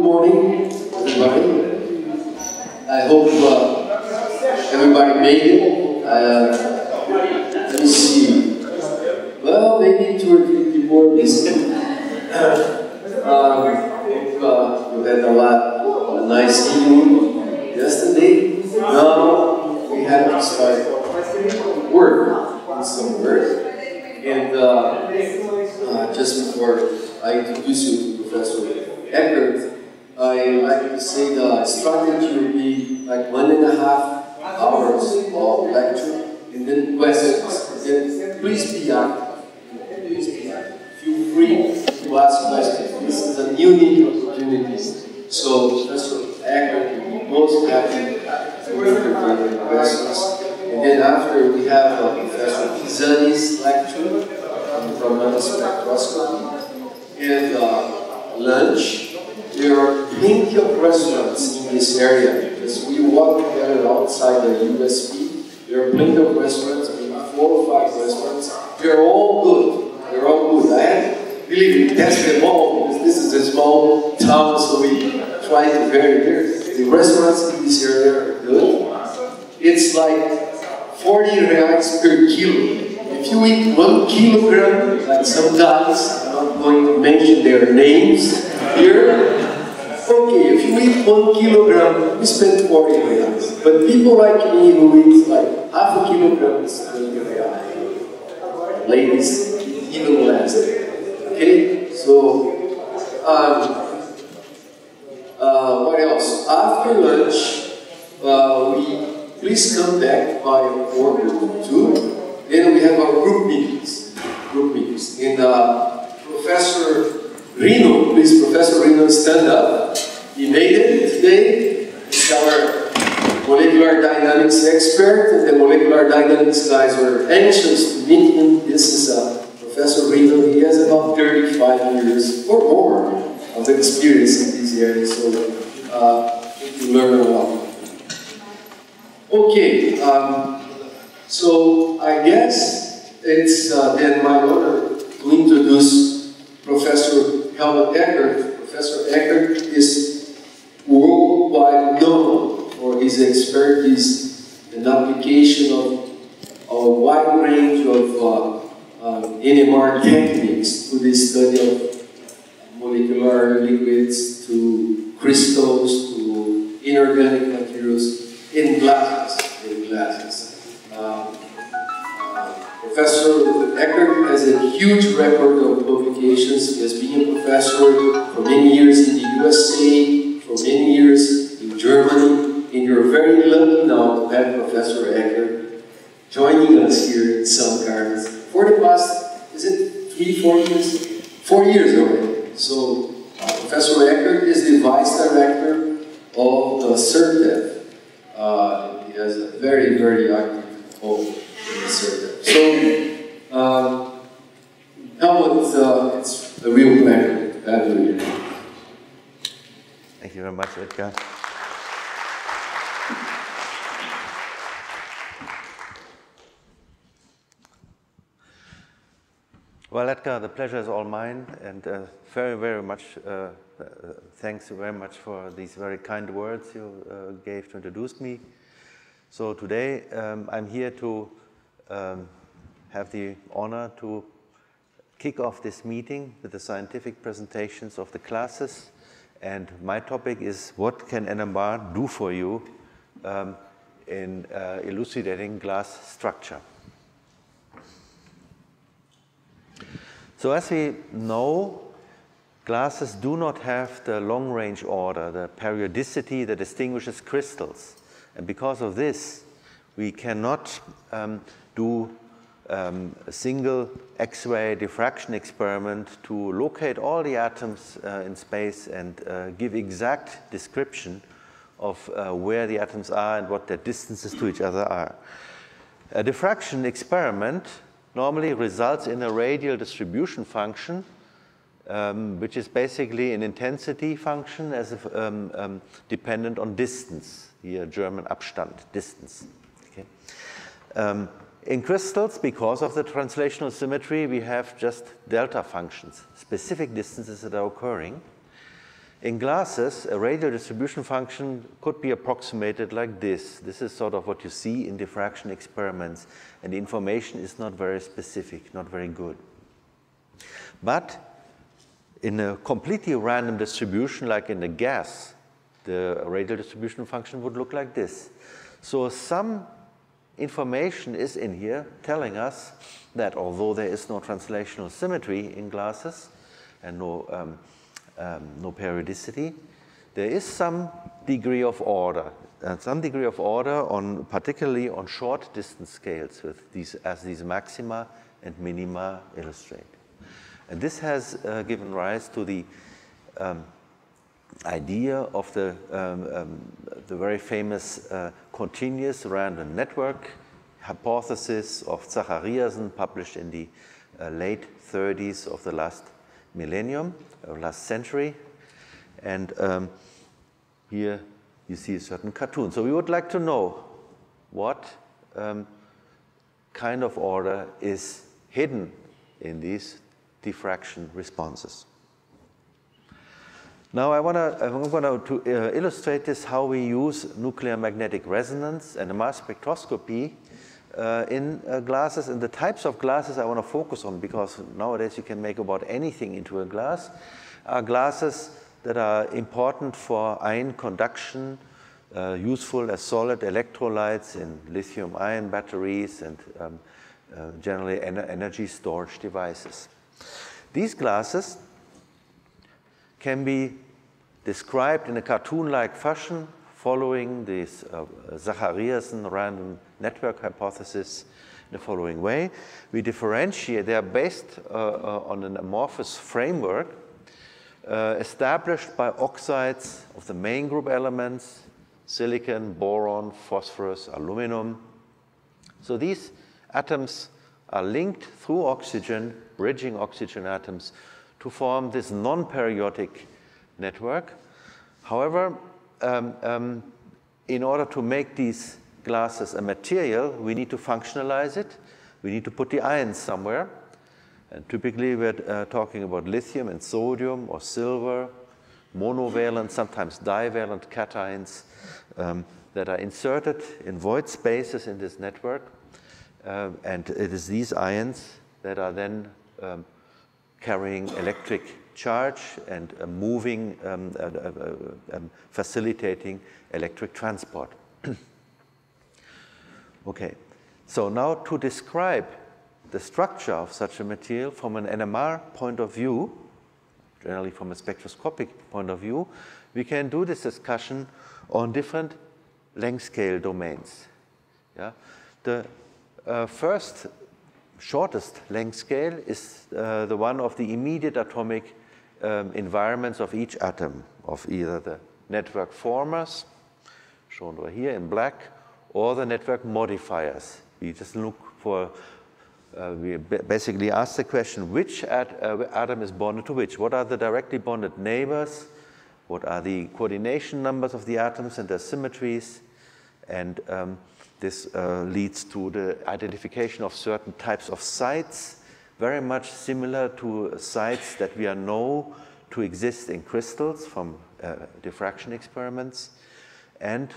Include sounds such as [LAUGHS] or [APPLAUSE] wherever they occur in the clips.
Good morning, everybody. I hope uh, everybody made it. Uh, let me see. Well, maybe two or three people um, [LAUGHS] hope uh, you had a lot, a nice evening yesterday. Now we have to start work, some work. And uh, uh, just before I introduce you to Professor Eckert, I like to say the strategy will be like one and a half hours of lecture and then questions. And please be active. Please be active. Feel free to ask questions. This is a unique opportunity. So Eckert will be most happy to questions. And then after we have uh, Professor Pisani's lecture um, from mass spectroscopy and uh, lunch. There are plenty of restaurants in this area. As we walk together outside the USP, there are plenty of restaurants, maybe four or five restaurants. They're all good. They're all good. I have, believe me, test them all because this is a small town, so we try to vary there. The restaurants in this area are good. It's like 40 reais per kilo. If you eat one kilogram, like some guys, I'm not going to mention their names here, okay, if you eat one kilogram, you spend 40 reais. But people like me who eat like half a kilogram is 20 reais. Ladies, even less. Okay, so, um, uh, what else? After lunch, uh, we please come back by quarter to two. Then we have our group meetings. Group meetings. And uh, Professor Rino, please, Professor Rino, stand up. He made it today. He's our molecular dynamics expert, and the molecular dynamics guys were anxious to meet him. This is uh, Professor Rino. He has about 35 years or more of experience in this area, so uh, you learn a lot. Okay, um, so I guess it's uh, then my honor to introduce Professor Eckert. Professor Eckert is worldwide known for his expertise in application of a wide range of uh, uh, NMR techniques to the study of molecular liquids, to crystals, to inorganic materials in glasses. In glasses. Um, Professor Eckert has a huge record of publications. He has been a professor for many years in the USA, for many years in Germany, and you're very lucky now to have Professor Eckert joining us here in San Carlos for the past, is it three, four years? Four years already. So uh, Professor Eckert is the Vice Director of the CeRTEV. Uh, he has a very, very active role in the CeRTEV. So, um, Hellmut, uh, it's a real pleasure to have you here. Thank Edgar. Well, Edgar, the pleasure is all mine, and uh, very, very much uh, uh, thanks very much for these very kind words you uh, gave to introduce me. So today um, I'm here to um, have the honor to kick off this meeting with the scientific presentations of the classes. And my topic is what can NMR do for you um, in uh, elucidating glass structure. So as we know, glasses do not have the long-range order, the periodicity that distinguishes crystals. And because of this, we cannot um, do um, a single X-ray diffraction experiment to locate all the atoms uh, in space and uh, give exact description of uh, where the atoms are and what their distances to each other are. A diffraction experiment normally results in a radial distribution function, um, which is basically an intensity function as if, um, um, dependent on distance, here German Abstand, distance. Okay. In crystals, because of the translational symmetry, we have just delta functions, specific distances that are occurring. In glasses, a radial distribution function could be approximated like this. This is sort of what you see in diffraction experiments, and the information is not very specific, not very good. But in a completely random distribution, like in a gas, the radial distribution function would look like this. So some information is in here telling us that although there is no translational symmetry in glasses and no, um, um, no periodicity, there is some degree of order, and some degree of order on particularly on short distance scales with these as these maxima and minima illustrate. And this has uh, given rise to the um, idea of the, um, um, the very famous uh, continuous random network hypothesis of Zachariasen published in the uh, late 30s of the last millennium, or last century. And um, here you see a certain cartoon. So we would like to know what um, kind of order is hidden in these diffraction responses. Now I to uh, illustrate this how we use nuclear magnetic resonance and mass spectroscopy uh, in uh, glasses and the types of glasses I want to focus on because nowadays you can make about anything into a glass are glasses that are important for ion conduction, uh, useful as solid electrolytes in lithium ion batteries and um, uh, generally en energy storage devices. These glasses can be described in a cartoon-like fashion following this uh, Zachariasen random network hypothesis in the following way. We differentiate, they are based uh, uh, on an amorphous framework uh, established by oxides of the main group elements, silicon, boron, phosphorus, aluminum. So these atoms are linked through oxygen, bridging oxygen atoms, to form this non-periodic network. However, um, um, in order to make these glasses a material, we need to functionalize it. We need to put the ions somewhere. And typically we're uh, talking about lithium and sodium or silver, monovalent, sometimes divalent cations um, that are inserted in void spaces in this network. Uh, and it is these ions that are then um, carrying electric charge and uh, moving, um, uh, uh, uh um, facilitating electric transport. [CLEARS THROAT] okay, so now to describe the structure of such a material from an NMR point of view, generally from a spectroscopic point of view, we can do this discussion on different length scale domains. Yeah? The uh, first shortest length scale is uh, the one of the immediate atomic um, environments of each atom, of either the network formers, shown over here in black, or the network modifiers. We just look for, uh, we basically ask the question, which uh, atom is bonded to which? What are the directly bonded neighbors? What are the coordination numbers of the atoms and their symmetries? And um, this uh, leads to the identification of certain types of sites very much similar to sites that we know to exist in crystals from uh, diffraction experiments. And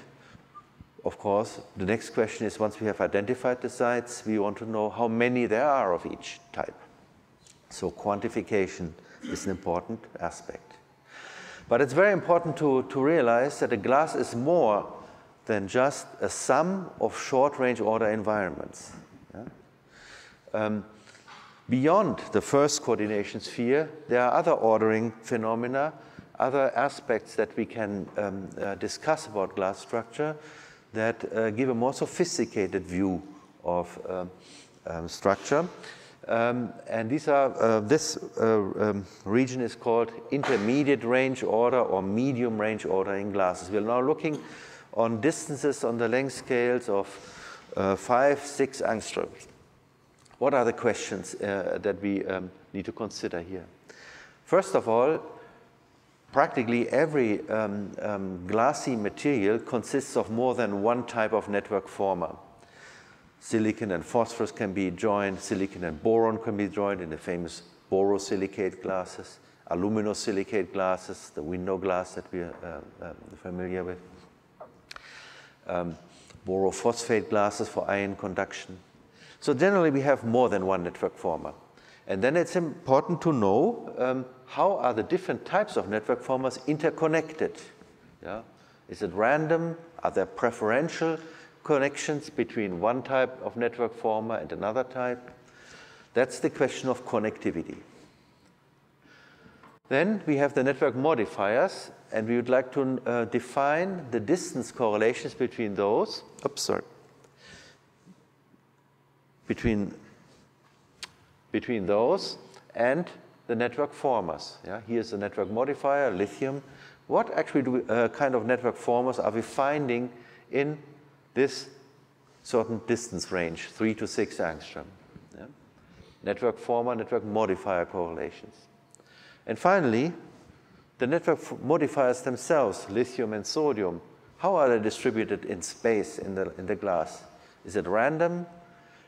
of course, the next question is once we have identified the sites, we want to know how many there are of each type. So quantification is an important aspect. But it's very important to, to realize that a glass is more than just a sum of short-range order environments. Yeah? Um, Beyond the first coordination sphere, there are other ordering phenomena, other aspects that we can um, uh, discuss about glass structure that uh, give a more sophisticated view of um, um, structure. Um, and these are, uh, this uh, um, region is called intermediate range order or medium range order in glasses. We're now looking on distances on the length scales of uh, five, six angstroms. What are the questions uh, that we um, need to consider here? First of all, practically every um, um, glassy material consists of more than one type of network former. Silicon and phosphorus can be joined, silicon and boron can be joined in the famous borosilicate glasses. aluminosilicate glasses, the window glass that we are uh, uh, familiar with, um, borophosphate glasses for ion conduction. So generally we have more than one network former. And then it's important to know um, how are the different types of network formers interconnected. Yeah? Is it random? Are there preferential connections between one type of network former and another type? That's the question of connectivity. Then we have the network modifiers, and we would like to uh, define the distance correlations between those. Oops, sorry. Between, between those and the network formers. Yeah? Here's the network modifier, lithium. What actually do we, uh, kind of network formers are we finding in this certain distance range, 3 to 6 angstrom? Yeah? Network former, network modifier correlations. And finally, the network modifiers themselves, lithium and sodium, how are they distributed in space in the, in the glass? Is it random?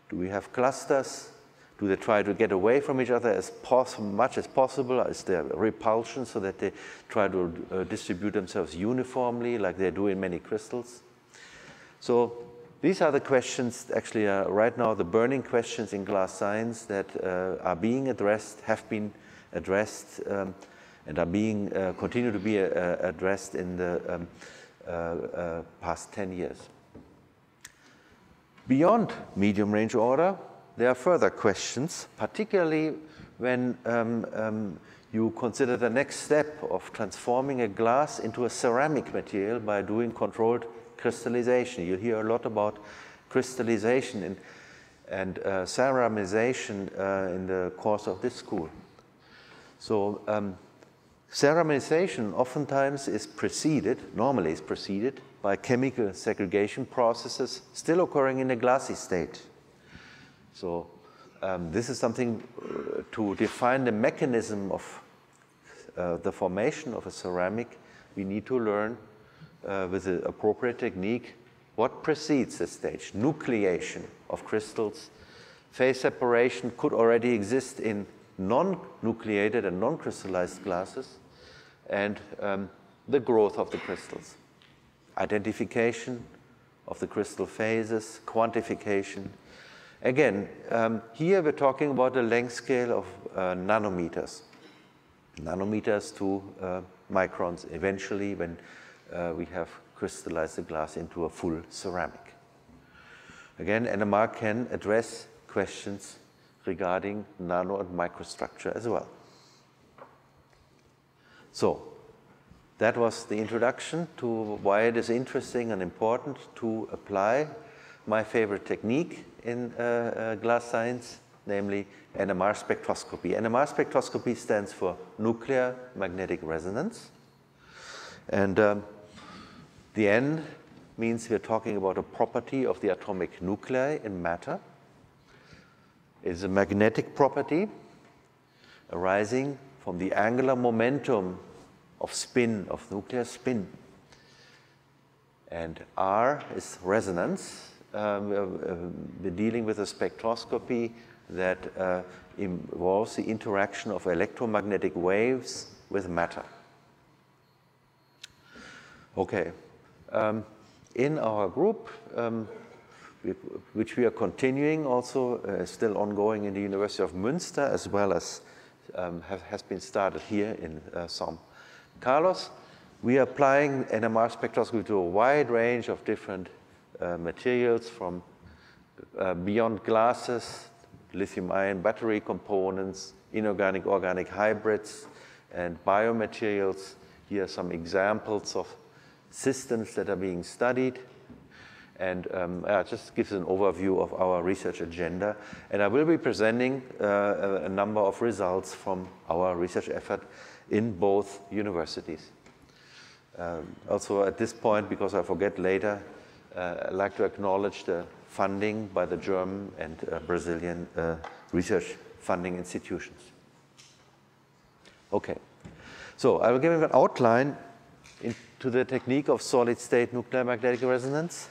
Do we have clusters? Do they try to get away from each other as much as possible? Is there repulsion so that they try to uh, distribute themselves uniformly like they do in many crystals? So these are the questions, actually, uh, right now, the burning questions in glass science that uh, are being addressed, have been addressed, um, and are being, uh, continue to be uh, addressed in the um, uh, uh, past 10 years. Beyond medium range order, there are further questions, particularly when um, um, you consider the next step of transforming a glass into a ceramic material by doing controlled crystallization. You hear a lot about crystallization and, and uh, ceramization uh, in the course of this school. So um, ceramization oftentimes is preceded, normally is preceded, by chemical segregation processes still occurring in a glassy state. So um, this is something uh, to define the mechanism of uh, the formation of a ceramic. We need to learn uh, with the appropriate technique what precedes this stage. Nucleation of crystals. Phase separation could already exist in non-nucleated and non-crystallized glasses. And um, the growth of the crystals. Identification of the crystal phases, quantification, Again, um, here we're talking about a length scale of uh, nanometers, nanometers to uh, microns eventually when uh, we have crystallized the glass into a full ceramic. Again, NMR can address questions regarding nano and microstructure as well. So, that was the introduction to why it is interesting and important to apply my favorite technique in uh, uh, glass science, namely NMR spectroscopy. NMR spectroscopy stands for nuclear magnetic resonance. And um, the N means we're talking about a property of the atomic nuclei in matter. It is a magnetic property arising from the angular momentum of spin, of nuclear spin. And R is resonance, um, we're dealing with a spectroscopy that uh, involves the interaction of electromagnetic waves with matter. Okay. Um, in our group, um, which we are continuing also, uh, still ongoing in the University of Münster, as well as um, have, has been started here in uh, San Carlos. We are applying NMR spectroscopy to a wide range of different uh, materials from uh, beyond glasses, lithium ion battery components, inorganic organic hybrids, and biomaterials. Here are some examples of systems that are being studied. And um, uh, just gives an overview of our research agenda. And I will be presenting uh, a number of results from our research effort in both universities. Um, also at this point, because I forget later, uh, I'd like to acknowledge the funding by the German and uh, Brazilian uh, research funding institutions. Okay, so I will give an outline into the technique of solid-state nuclear magnetic resonance,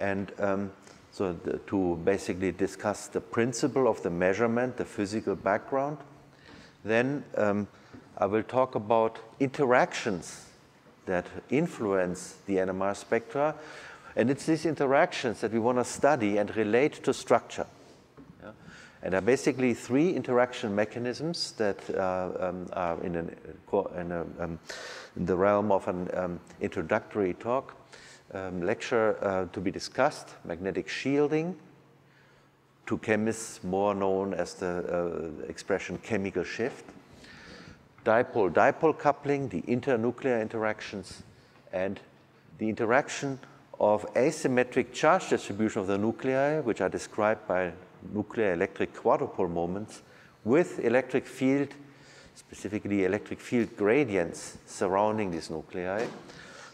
and um, so the, to basically discuss the principle of the measurement, the physical background. Then um, I will talk about interactions that influence the NMR spectra. And it's these interactions that we want to study and relate to structure. Yeah? And there are basically three interaction mechanisms that uh, um, are in, an, in, a, um, in, the realm of an um, introductory talk, um, lecture uh, to be discussed, magnetic shielding, to chemists more known as the uh, expression chemical shift, dipole-dipole coupling, the internuclear interactions, and the interaction of asymmetric charge distribution of the nuclei, which are described by nuclear electric quadrupole moments, with electric field, specifically electric field gradients surrounding these nuclei.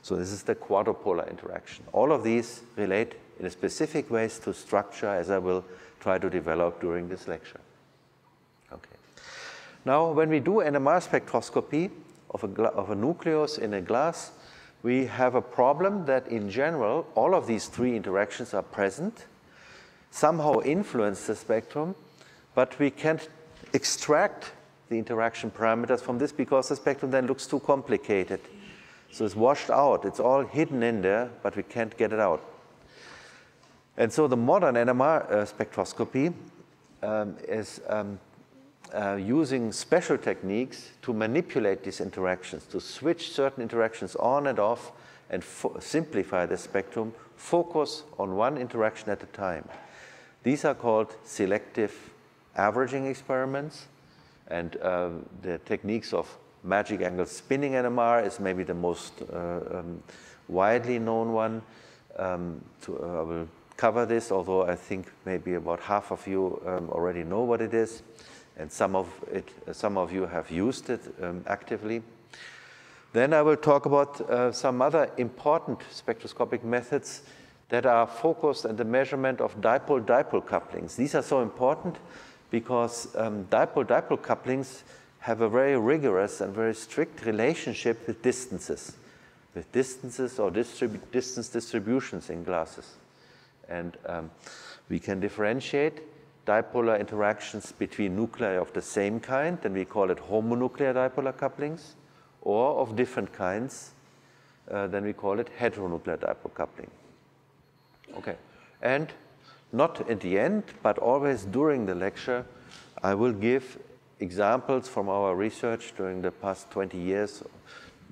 So this is the quadrupolar interaction. All of these relate in a specific ways to structure, as I will try to develop during this lecture. Okay. Now, when we do NMR spectroscopy of a, of a nucleus in a glass, we have a problem that in general, all of these three interactions are present, somehow influence the spectrum, but we can't extract the interaction parameters from this because the spectrum then looks too complicated. So it's washed out. It's all hidden in there, but we can't get it out. And so the modern NMR uh, spectroscopy um, is um, uh, using special techniques to manipulate these interactions, to switch certain interactions on and off and simplify the spectrum, focus on one interaction at a time. These are called selective averaging experiments, and uh, the techniques of magic angle spinning NMR is maybe the most uh, um, widely known one. Um, to, uh, I will cover this, although I think maybe about half of you um, already know what it is, and some of, it, some of you have used it um, actively. Then I will talk about uh, some other important spectroscopic methods that are focused on the measurement of dipole-dipole couplings. These are so important because um, dipole-dipole couplings have a very rigorous and very strict relationship with distances, with distances or distance distributions in glasses. And um, we can differentiate dipolar interactions between nuclei of the same kind, and we call it homonuclear dipolar couplings, or of different kinds, uh, then we call it heteronuclear dipole coupling. Okay, and not at the end, but always during the lecture, I will give examples from our research during the past 20 years.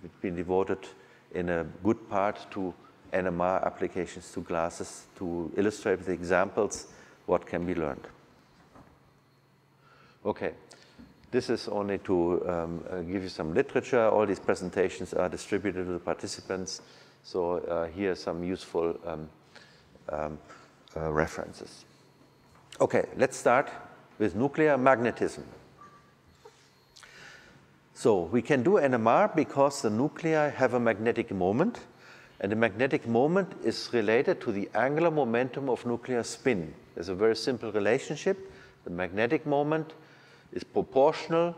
It's been devoted in a good part to NMR applications to glasses to illustrate with examples what can be learned. Okay, this is only to um, uh, give you some literature. All these presentations are distributed to the participants. So uh, here are some useful um, um, uh, references. Okay, let's start with nuclear magnetism. So we can do NMR because the nuclei have a magnetic moment, and the magnetic moment is related to the angular momentum of nuclear spin. There's a very simple relationship. The magnetic moment is proportional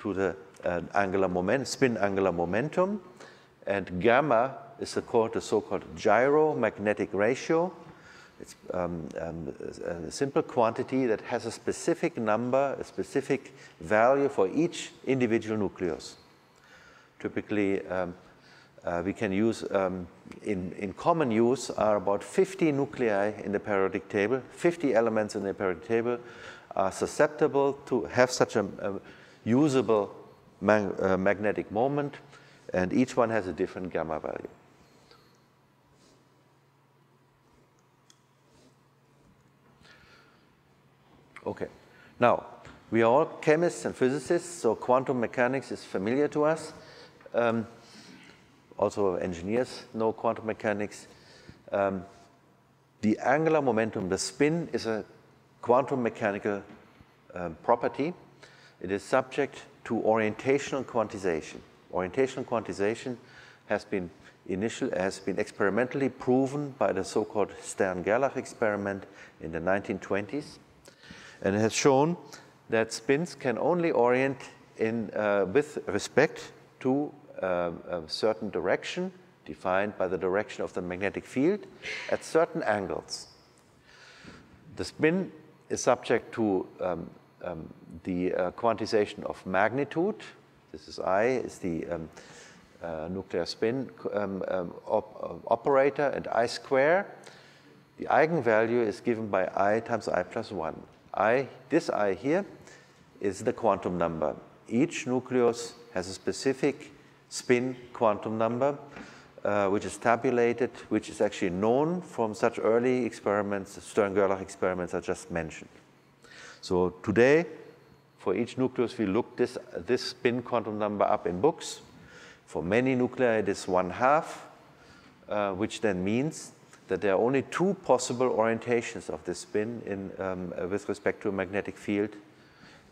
to the uh, angular moment, spin angular momentum, and gamma is the, the so-called gyromagnetic ratio, it's um, um, a simple quantity that has a specific number, a specific value for each individual nucleus. Typically, um, uh, we can use, um, in, in common use, are about 50 nuclei in the periodic table, 50 elements in the periodic table are susceptible to have such a, a usable mag uh, magnetic moment, and each one has a different gamma value. Okay. Now, we are all chemists and physicists, so quantum mechanics is familiar to us. Um, also, engineers know quantum mechanics. Um, the angular momentum, the spin, is a quantum mechanical um, property. It is subject to orientational quantization. Orientational quantization has been initial has been experimentally proven by the so-called Stern-Gerlach experiment in the 1920s and it has shown that spins can only orient in, uh, with respect to uh, a certain direction defined by the direction of the magnetic field at certain angles. The spin is subject to um, um, the uh, quantization of magnitude This is I, is the um, uh, nuclear spin um, um, op operator, and I square, the eigenvalue is given by I times I plus 1. I, this I here is the quantum number. Each nucleus has a specific spin quantum number, uh, which is tabulated, which is actually known from such early experiments, Stern-Gerlach experiments I just mentioned. So today, for each nucleus, we look this, this spin quantum number up in books. For many nuclei, it is one half, uh, which then means that there are only two possible orientations of this spin in, um, uh, with respect to a magnetic field,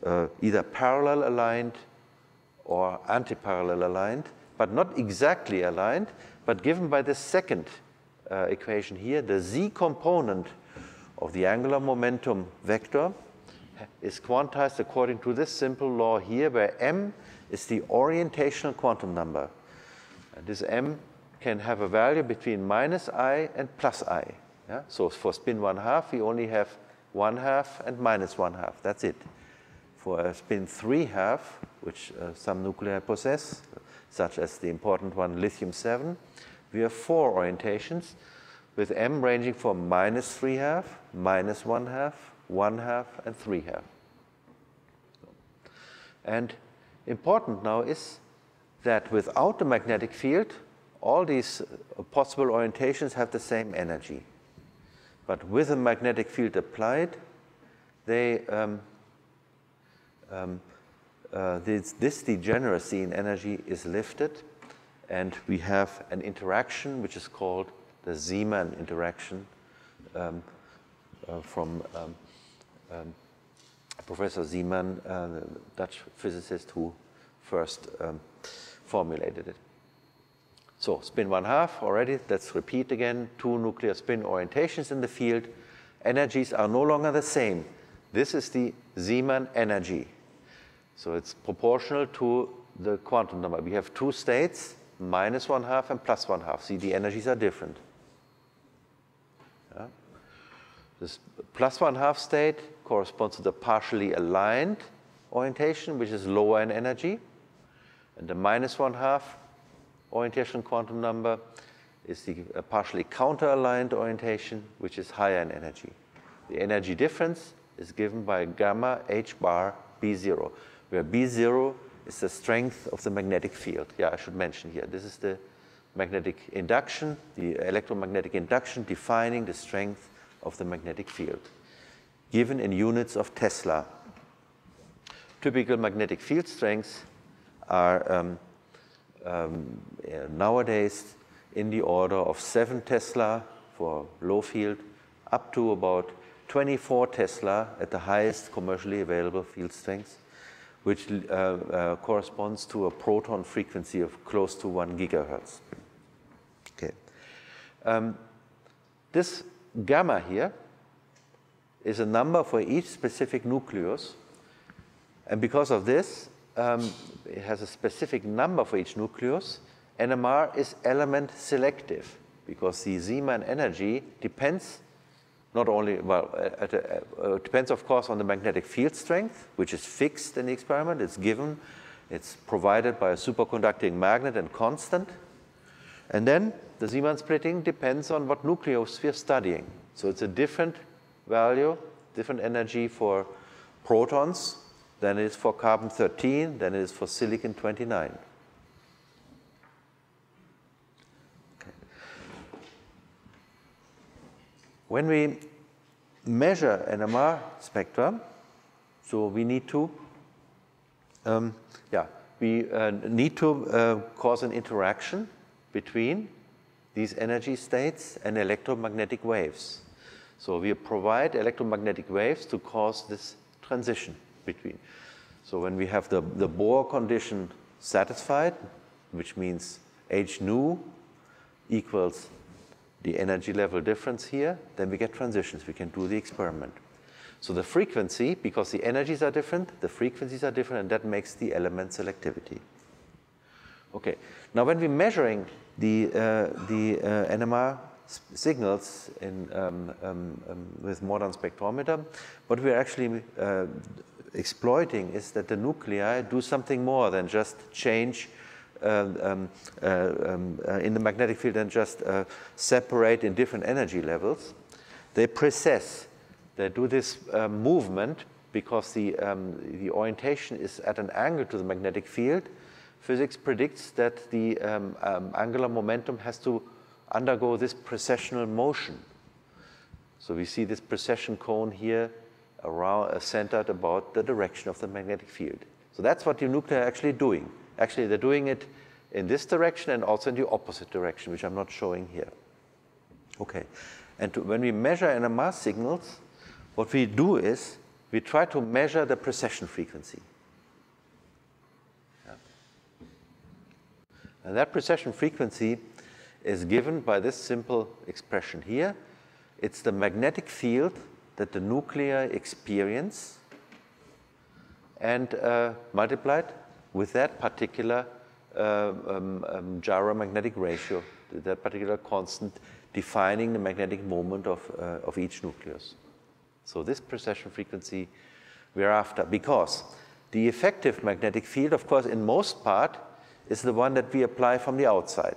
uh, either parallel aligned or anti-parallel aligned, but not exactly aligned, but given by the second uh, equation here, the z component of the angular momentum vector is quantized according to this simple law here, where m is the orientational quantum number. And this m can have a value between minus i and plus i. Yeah? So for spin 1 half, we only have 1 half and minus 1 half. That's it. For a spin 3 half, which uh, some nuclei possess, such as the important one lithium 7, we have four orientations with m ranging from minus 3 half, minus 1 half, 1 half, and 3 half. And important now is that without the magnetic field, all these uh, possible orientations have the same energy. But with a magnetic field applied, they, um, um, uh, this, this degeneracy in energy is lifted, and we have an interaction which is called the Zeeman interaction um, uh, from um, um, Professor Zeeman, uh, the Dutch physicist who first um, formulated it. So spin one half already, let's repeat again, two nuclear spin orientations in the field. Energies are no longer the same. This is the Zeeman energy. So it's proportional to the quantum number. We have two states, minus one half and plus one half. See, the energies are different. Yeah. This plus one half state corresponds to the partially aligned orientation, which is lower in energy. And the minus one half orientation quantum number is the uh, partially counter-aligned orientation, which is higher in energy. The energy difference is given by gamma h bar b0, where b0 is the strength of the magnetic field. Yeah, I should mention here, this is the magnetic induction, the electromagnetic induction defining the strength of the magnetic field, given in units of Tesla. Typical magnetic field strengths are um, um, nowadays in the order of 7 Tesla for low field, up to about 24 Tesla at the highest commercially available field strength, which uh, uh, corresponds to a proton frequency of close to 1 gigahertz. Okay. Um, this gamma here is a number for each specific nucleus. And because of this, um, it has a specific number for each nucleus. NMR is element selective because the Zeeman energy depends not only, well, uh, uh, depends of course on the magnetic field strength, which is fixed in the experiment, it's given, it's provided by a superconducting magnet and constant. And then the Zeeman splitting depends on what nucleus we're studying. So it's a different value, different energy for protons than it is for carbon 13, than it is for silicon 29. Okay. When we measure NMR spectra, so we need to, um, yeah, we uh, need to uh, cause an interaction between these energy states and electromagnetic waves. So we provide electromagnetic waves to cause this transition between. So when we have the, the Bohr condition satisfied, which means h nu equals the energy level difference here, then we get transitions. We can do the experiment. So the frequency, because the energies are different, the frequencies are different, and that makes the element selectivity. Okay, now when we're measuring the, uh, the uh, NMR signals in, um, um, um, with modern spectrometer, what we're actually uh, exploiting is that the nuclei do something more than just change um, um, uh, um, uh, in the magnetic field and just uh, separate in different energy levels. They precess. They do this uh, movement because the, um, the orientation is at an angle to the magnetic field. Physics predicts that the um, um, angular momentum has to undergo this precessional motion. So we see this precession cone here around, uh, centered about the direction of the magnetic field. So that's what the nuclei are actually doing. Actually, they're doing it in this direction and also in the opposite direction, which I'm not showing here. Okay. And to, when we measure NMR signals, what we do is we try to measure the precession frequency. Yeah. And that precession frequency is given by this simple expression here. It's the magnetic field that the nuclei experience and uh, multiplied with that particular uh, um, um, gyromagnetic ratio, that particular constant defining the magnetic moment of, uh, of each nucleus. So this precession frequency we're after, because the effective magnetic field, of course, in most part, is the one that we apply from the outside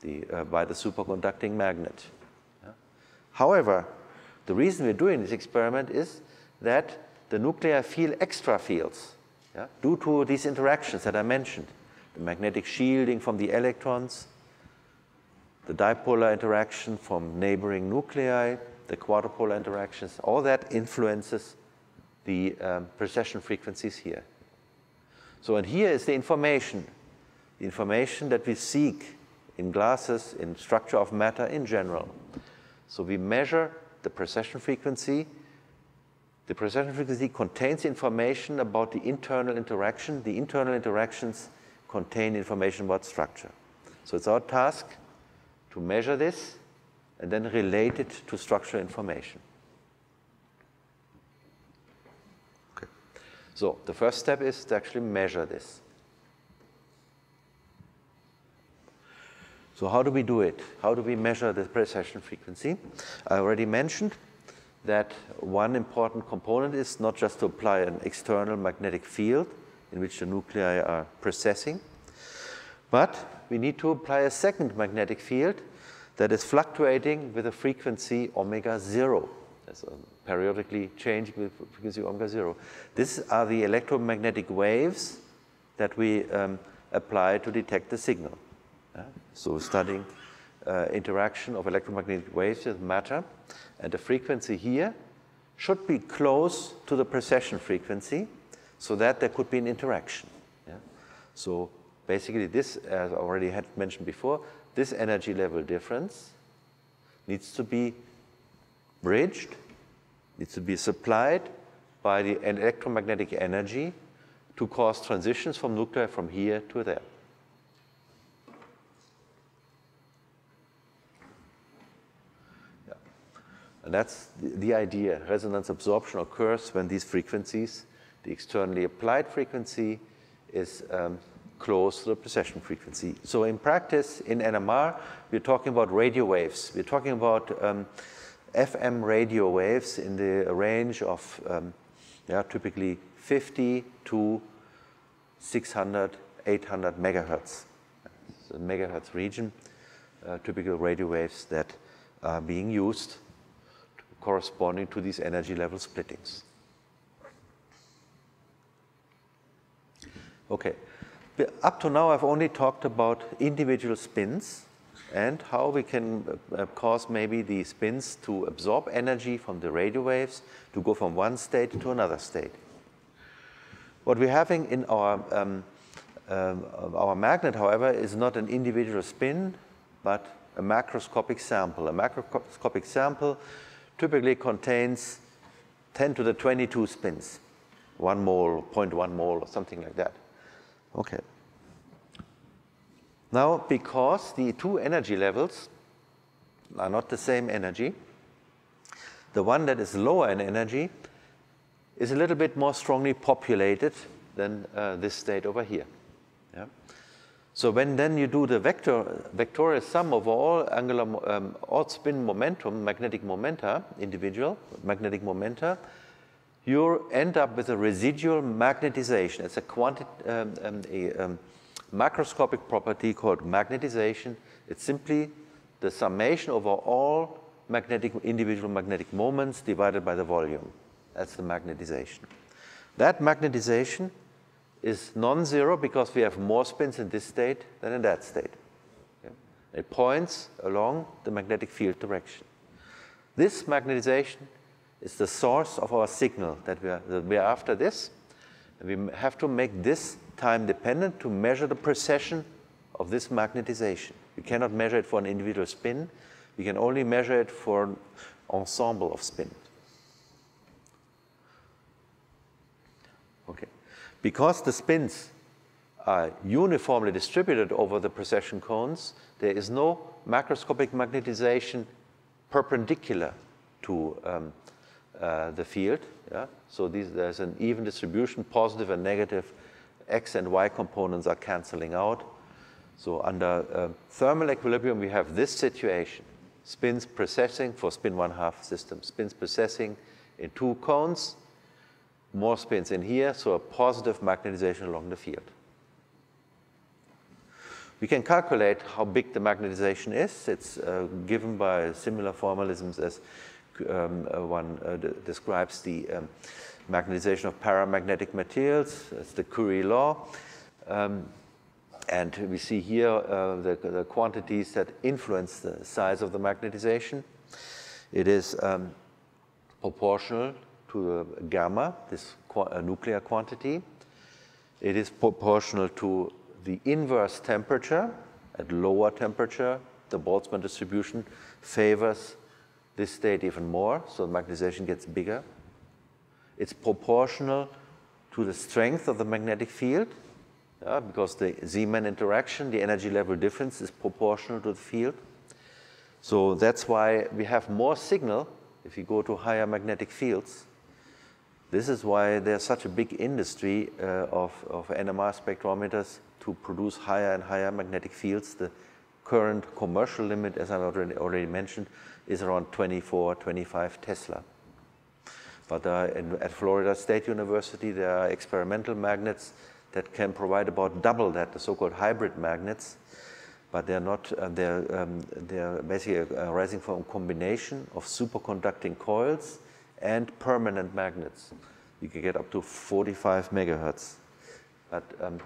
the, uh, by the superconducting magnet. Yeah? However, the reason we're doing this experiment is that the nuclei feel extra fields yeah, due to these interactions that I mentioned. The magnetic shielding from the electrons, the dipolar interaction from neighboring nuclei, the quadrupolar interactions, all that influences the um, precession frequencies here. So, and here is the information, the information that we seek in glasses, in structure of matter in general. So we measure the precession frequency. The precession frequency contains information about the internal interaction. The internal interactions contain information about structure. So it's our task to measure this and then relate it to structural information. Okay. So the first step is to actually measure this. So how do we do it? How do we measure the precession frequency? I already mentioned that one important component is not just to apply an external magnetic field in which the nuclei are precessing, but we need to apply a second magnetic field that is fluctuating with a frequency omega zero. That's a periodically changing with frequency omega zero. These are the electromagnetic waves that we um, apply to detect the signal. So studying uh, interaction of electromagnetic waves with matter, and the frequency here should be close to the precession frequency so that there could be an interaction. Yeah? So basically this, as I already had mentioned before, this energy level difference needs to be bridged, needs to be supplied by the electromagnetic energy to cause transitions from nuclei from here to there. And that's the, idea. Resonance absorption occurs when these frequencies, the externally applied frequency, is um, close to the precession frequency. So in practice, in NMR, we're talking about radio waves. We're talking about um, FM radio waves in the range of um, yeah, typically 50 to 600, 800 megahertz. The megahertz region, uh, typical radio waves that are being used corresponding to these energy level splittings. Okay, up to now I've only talked about individual spins and how we can uh, cause maybe the spins to absorb energy from the radio waves to go from one state to another state. What we're having in our, um, um, our magnet, however, is not an individual spin, but a macroscopic sample. A macroscopic sample typically contains 10 to the 22 spins, 1 mole, 0.1 mole, or something like that. Okay. Now, because the two energy levels are not the same energy, the one that is lower in energy is a little bit more strongly populated than uh, this state over here. Yeah? So when then you do the vector, vectorial sum of all angular, um, all spin momentum, magnetic momenta, individual magnetic momenta, you end up with a residual magnetization. It's a, quanti- um, um, a um, macroscopic property called magnetization. It's simply the summation over all magnetic, individual magnetic moments divided by the volume. That's the magnetization. That magnetization is non-zero because we have more spins in this state than in that state. Okay? It points along the magnetic field direction. This magnetization is the source of our signal that we are, that we are after this. And we have to make this time dependent to measure the precession of this magnetization. We cannot measure it for an individual spin. We can only measure it for an ensemble of spins. Okay. Because the spins are uniformly distributed over the precession cones, there is no macroscopic magnetization perpendicular to um, uh, the field. Yeah? So these, there's an even distribution, positive and negative x and y components are canceling out. So under uh, thermal equilibrium, we have this situation. Spins precessing for spin one half system. Spins precessing in two cones, more spins in here, so a positive magnetization along the field. We can calculate how big the magnetization is. It's uh, given by similar formalisms as um, uh, one uh, describes the um, magnetization of paramagnetic materials. It's the Curie law. Um, and we see here uh, the, the, quantities that influence the size of the magnetization. It is um, proportional to gamma, this qu uh, nuclear quantity. It is proportional to the inverse temperature. At lower temperature, the Boltzmann distribution favors this state even more, so the magnetization gets bigger. It's proportional to the strength of the magnetic field, yeah, because the Zeeman interaction, the energy level difference is proportional to the field. So that's why we have more signal if you go to higher magnetic fields. This is why there's such a big industry uh, of, of NMR spectrometers to produce higher and higher magnetic fields. The current commercial limit, as I already, already mentioned, is around 24, 25 Tesla. But uh, in, at Florida State University, there are experimental magnets that can provide about double that, the so-called hybrid magnets. But they're not, uh, they're, um, they're basically arising from a combination of superconducting coils and permanent magnets. You can get up to 45 megahertz. But, um,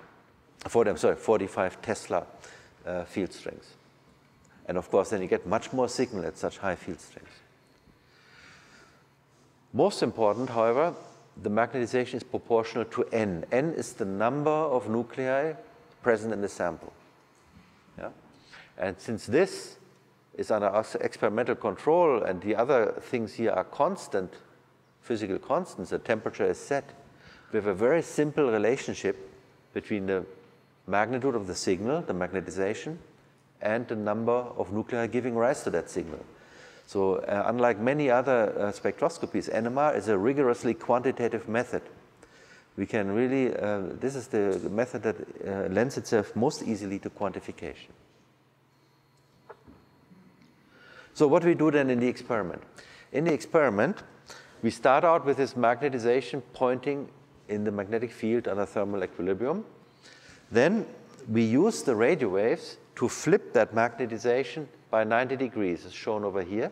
40, I'm sorry, 45 Tesla uh, field strength. And of course, then you get much more signal at such high field strengths. Most important, however, the magnetization is proportional to n. n is the number of nuclei present in the sample. Yeah? And since this is under experimental control and the other things here are constant, physical constants, the temperature is set, we have a very simple relationship between the magnitude of the signal, the magnetization, and the number of nuclei giving rise to that signal. So uh, unlike many other uh, spectroscopies, NMR is a rigorously quantitative method. We can really, uh, this is the, the method that uh, lends itself most easily to quantification. So what we do then in the experiment? In the experiment, we start out with this magnetization pointing in the magnetic field under thermal equilibrium. Then we use the radio waves to flip that magnetization by 90 degrees, as shown over here.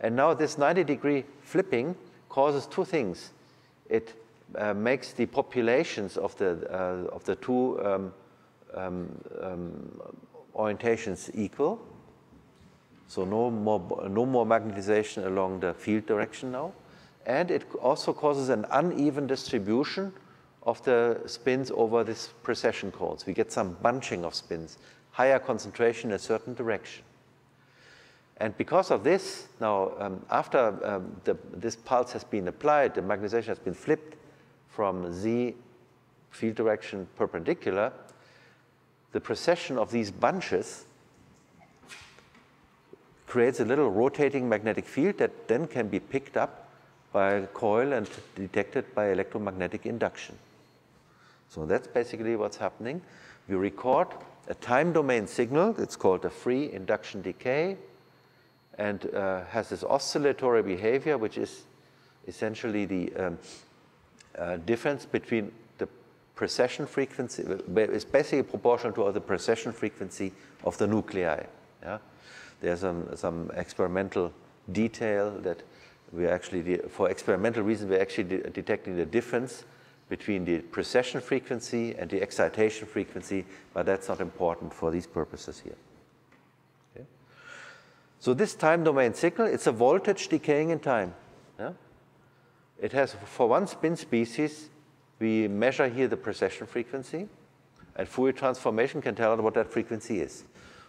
And now this 90 degree flipping causes two things. It uh, makes the populations of the, uh, of the two um, um, um, orientations equal. So no more, no more magnetization along the field direction now. And it also causes an uneven distribution of the spins over these precession cones. We get some bunching of spins higher concentration in a certain direction. And because of this, now um, after um, the, this pulse has been applied, the magnetization has been flipped from z field direction perpendicular, the precession of these bunches creates a little rotating magnetic field that then can be picked up by a coil and detected by electromagnetic induction. So that's basically what's happening. We record a time domain signal. It's called a free induction decay and uh, has this oscillatory behavior, which is essentially the um, uh, difference between the precession frequency, it's basically proportional to the precession frequency of the nuclei. Yeah? There's some, some experimental detail that we actually, for experimental reasons, we're actually de detecting the difference between the precession frequency and the excitation frequency, but that's not important for these purposes here. Okay? So this time domain signal, it's a voltage decaying in time. Yeah? It has, for one spin species, we measure here the precession frequency, and Fourier transformation can tell us what that frequency is.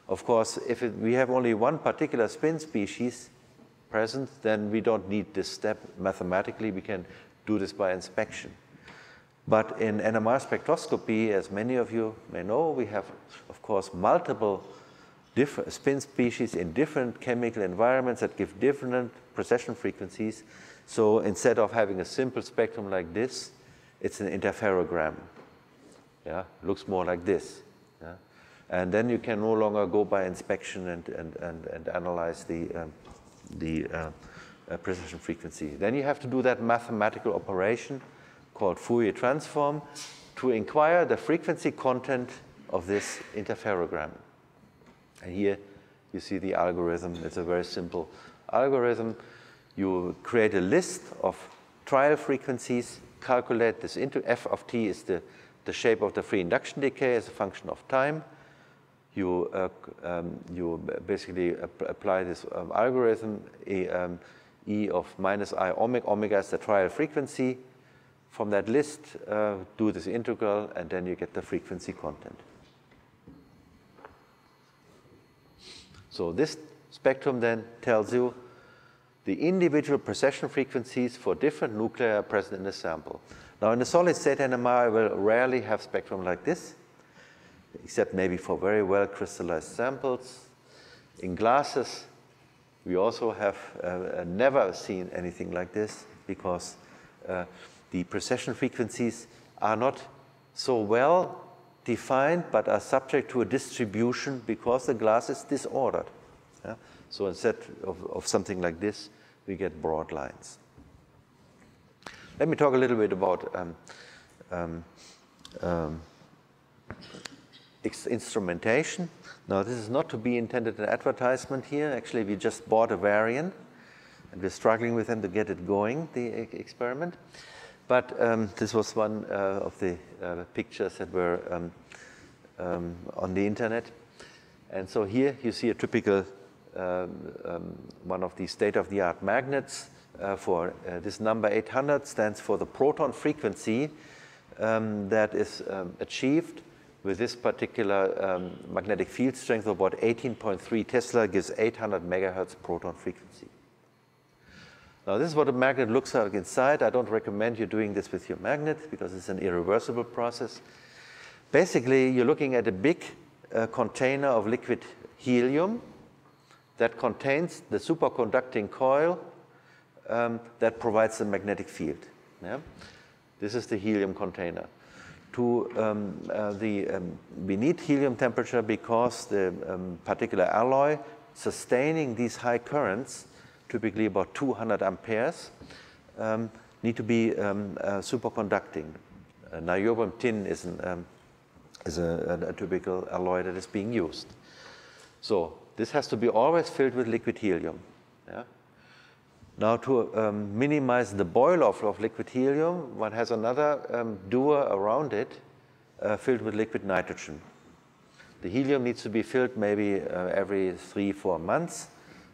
Of course, if it, we have only one particular spin species present, then we don't need this step mathematically. We can do this by inspection. But in NMR spectroscopy, as many of you may know, we have, of course, multiple different spin species in different chemical environments that give different precession frequencies. So instead of having a simple spectrum like this, it's an interferogram. Yeah, looks more like this. Yeah? And then you can no longer go by inspection and, and, and, and analyze the, um, the uh, uh, precession frequency. Then you have to do that mathematical operation called Fourier transform to inquire the frequency content of this interferogram. And here you see the algorithm. It's a very simple algorithm. You create a list of trial frequencies, calculate this into f of t is the, the shape of the free induction decay as a function of time. You, uh, um, you basically ap apply this um, algorithm, e, um, e of minus i omega, omega is the trial frequency, from that list, uh, do this integral, and then you get the frequency content. So this spectrum then tells you the individual precession frequencies for different nuclei present in the sample. Now in the solid state NMR, I will rarely have spectrum like this, except maybe for very well crystallized samples. In glasses, we also have uh, never seen anything like this because uh, the precession frequencies are not so well defined, but are subject to a distribution because the glass is disordered. Yeah? So instead of, of something like this, we get broad lines. Let me talk a little bit about um, um, um, instrumentation. Now, this is not to be intended an advertisement here. Actually, we just bought a Varian, and we're struggling with them to get it going, the experiment. But um, this was one uh, of the uh, pictures that were um, um, on the internet. And so here you see a typical um, um, one of these state-of-the-art magnets uh, for uh, this number 800 stands for the proton frequency um, that is achieved with this particular magnetic field strength of about 18.3 Tesla gives 800 megahertz proton frequency. Now this is what a magnet looks like inside. I don't recommend you doing this with your magnet because it's an irreversible process. Basically, you're looking at a big uh, container of liquid helium that contains the superconducting coil um, that provides the magnetic field. Yeah? This is the helium container. To um, uh, the, um, we need helium temperature because the um, particular alloy sustaining these high currents typically about 200 amperes, um, need to be um, uh, superconducting. Uh, niobium tin is, an, um, is a, a, a, typical alloy that is being used. So this has to be always filled with liquid helium. Yeah? Now to um, minimize the boil off of liquid helium, one has another um, dewar around it uh, filled with liquid nitrogen. The helium needs to be filled maybe uh, every three, four months.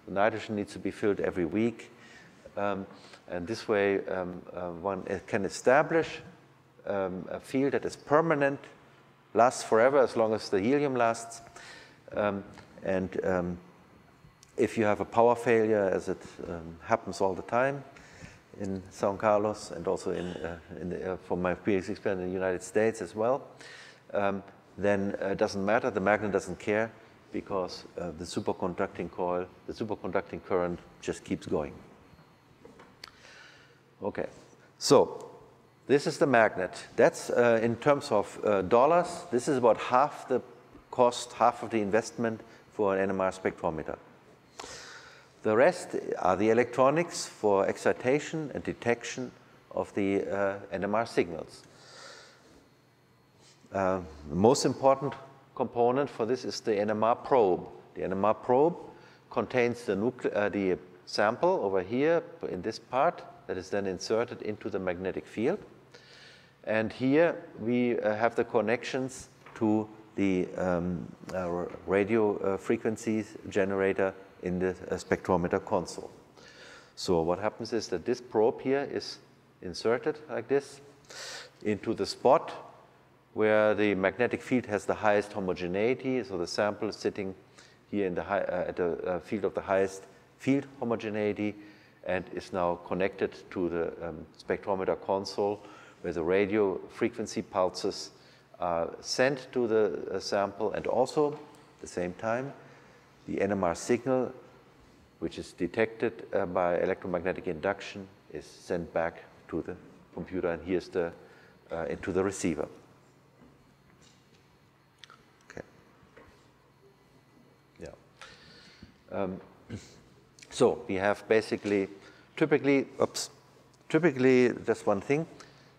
The nitrogen needs to be filled every week. Um, and this way, um, uh, one can establish um, a field that is permanent, lasts forever as long as the helium lasts. Um, and if you have a power failure, as it um, happens all the time in São Carlos and also in, uh, in the, uh, from my previous experience in the United States as well, then uh, it doesn't matter, the magnet doesn't care because uh, the superconducting coil, the superconducting current just keeps going. Okay, so this is the magnet. That's uh, in terms of uh, dollars, this is about half the cost, half of the investment for an NMR spectrometer. The rest are the electronics for excitation and detection of the uh, NMR signals. Uh, the most important component for this is the NMR probe. The NMR probe contains the, uh, the sample over here in this part that is then inserted into the magnetic field. And here we uh, have the connections to the um, uh, radio uh, frequencies generator in the uh, spectrometer console. So what happens is that this probe here is inserted like this into the spot where the magnetic field has the highest homogeneity. So the sample is sitting here in the high, uh, at the uh, field of the highest field homogeneity and is now connected to the um, spectrometer console where the radio frequency pulses are sent to the uh, sample and also at the same time the NMR signal which is detected uh, by electromagnetic induction is sent back to the computer and here's the uh, into the receiver. Okay. Yeah. Um, [CLEARS THROAT] so we have basically, typically, oops, typically just one thing,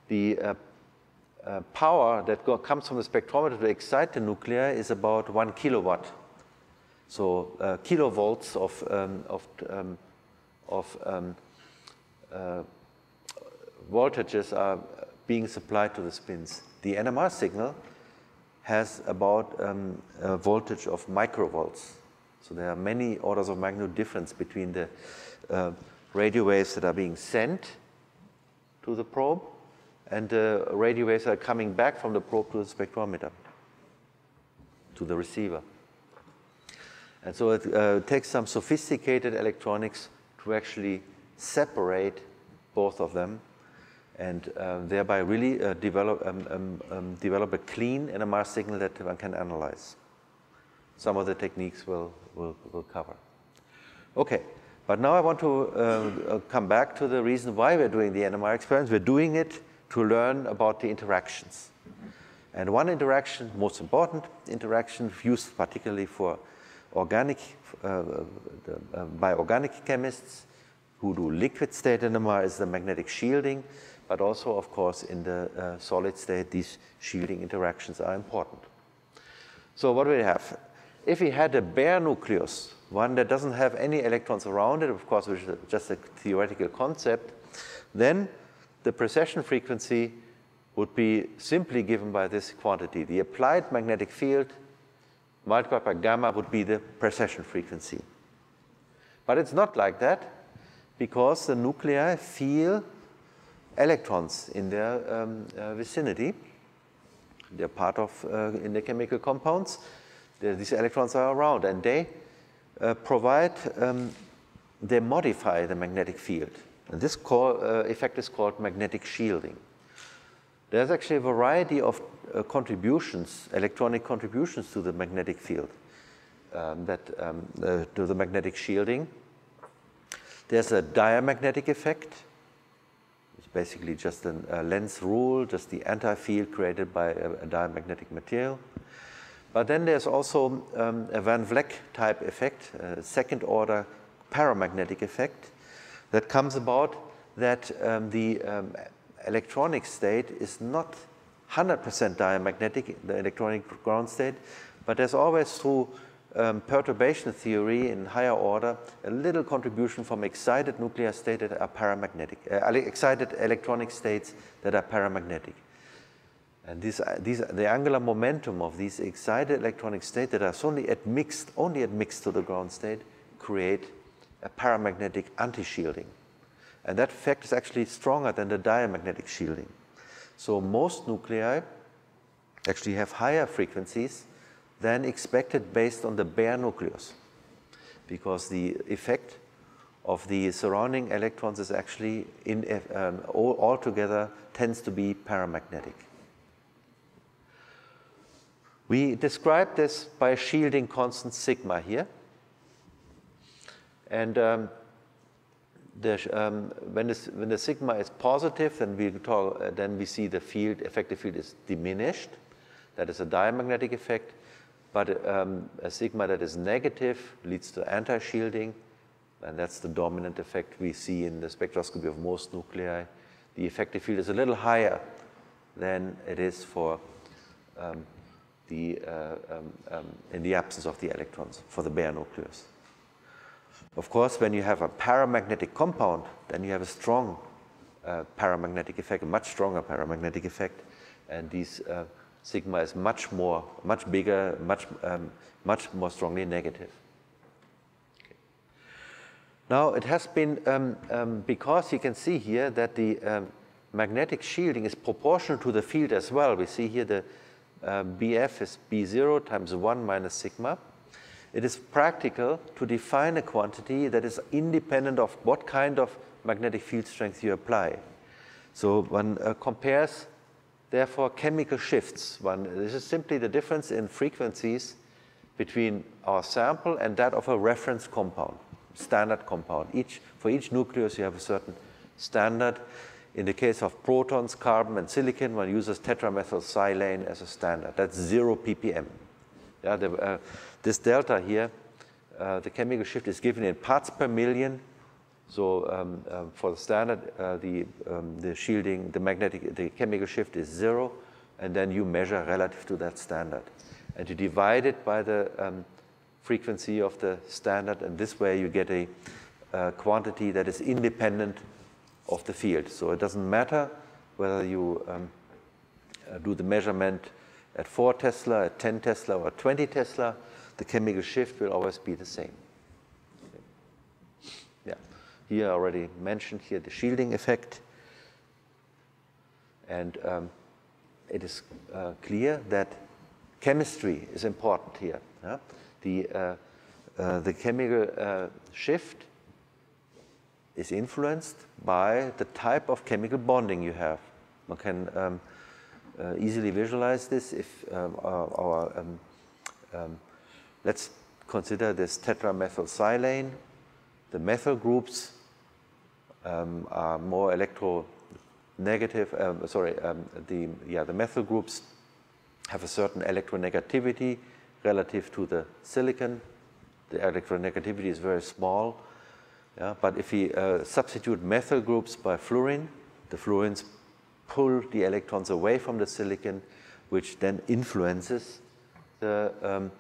the uh, uh, power that comes from the spectrometer to excite the nuclei is about one kilowatt. So uh, kilovolts of, um, of, um, of um, uh, voltages are being supplied to the spins. The NMR signal has about um, a voltage of microvolts. So there are many orders of magnitude difference between the uh, radio waves that are being sent to the probe and the radio waves that are coming back from the probe to the spectrometer, to the receiver. And so it uh, takes some sophisticated electronics to actually separate both of them and uh, thereby really uh, develop, um, um, um, develop a clean NMR signal that one can analyze. Some of the techniques will, will, will cover. Okay, but now I want to uh, come back to the reason why we're doing the NMR experiments. We're doing it to learn about the interactions. And one interaction, most important interaction, used particularly for organic, uh, the, uh, by organic chemists who do liquid state NMR is the magnetic shielding but also, of course, in the uh, solid state, these shielding interactions are important. So what do we have? If we had a bare nucleus, one that doesn't have any electrons around it, of course, which is just a theoretical concept, then the precession frequency would be simply given by this quantity. The applied magnetic field multiplied by gamma would be the precession frequency. But it's not like that because the nuclei feel electrons in their um, uh, vicinity. They're part of uh, in the chemical compounds. They're, these electrons are around and they uh, provide, um, they modify the magnetic field. And this call, uh, effect is called magnetic shielding. There's actually a variety of uh, contributions, electronic contributions to the magnetic field, um, that, um, uh, to the magnetic shielding. There's a diamagnetic effect, It's basically just a, a Lenz rule, just the anti-field created by a, a, diamagnetic material. But then there's also um, a Van Vleck type effect, a second order paramagnetic effect that comes about that um, the um, electronic state is not 100% diamagnetic, the electronic ground state, but there's always through um, perturbation theory in higher order, a little contribution from excited nuclear states that are paramagnetic, uh, excited electronic states that are paramagnetic. And these, uh, these, the angular momentum of these excited electronic states that are only admixed, only admixed to the ground state create a paramagnetic anti-shielding. And that effect is actually stronger than the diamagnetic shielding. So most nuclei actually have higher frequencies than expected based on the bare nucleus because the effect of the surrounding electrons is actually in, um, altogether tends to be paramagnetic. We describe this by shielding constant sigma here. And um, the, um, when, this, when, the sigma is positive, then we, talk, uh, then we see the field, effective field is diminished. That is a diamagnetic effect. But um, a sigma that is negative leads to anti-shielding, and that's the dominant effect we see in the spectroscopy of most nuclei. The effective field is a little higher than it is for um, the, uh, um, um, in the absence of the electrons, for the bare nucleus. Of course, when you have a paramagnetic compound, then you have a strong uh, paramagnetic effect, a much stronger paramagnetic effect, and these uh, sigma is much more, much bigger, much, um, much more strongly negative. Now it has been, um, um, because you can see here that the um, magnetic shielding is proportional to the field as well. We see here the uh, BF is B0 times 1 minus sigma. It is practical to define a quantity that is independent of what kind of magnetic field strength you apply. So one uh, compares, therefore, chemical shifts. One, this is simply the difference in frequencies between our sample and that of a reference compound, standard compound. Each, for each nucleus, you have a certain standard. In the case of protons, carbon, and silicon, one uses tetramethylsilane as a standard. That's zero ppm. Yeah, the, uh, this delta here, uh, the chemical shift is given in parts per million. So um, uh, for the standard, uh, the, um, the shielding, the magnetic, the chemical shift is zero, and then you measure relative to that standard. And you divide it by the um, frequency of the standard, and this way you get a uh, quantity that is independent of the field. So it doesn't matter whether you um, uh, do the measurement at 4 Tesla, at 10 Tesla, or 20 Tesla, the chemical shift will always be the same. Yeah, here I already mentioned here the shielding effect. And um, it is uh, clear that chemistry is important here. The, uh, uh, the chemical uh, shift is influenced by the type of chemical bonding you have. One can um, uh, easily visualize this if um, our, our um, um, let's consider this tetramethylsilane. The methyl groups um, are more electronegative, um, sorry, the, yeah, the methyl groups have a certain electronegativity relative to the silicon. The electronegativity is very small yeah, but if we uh, substitute methyl groups by fluorine, the fluorines pull the electrons away from the silicon, which then influences the, um,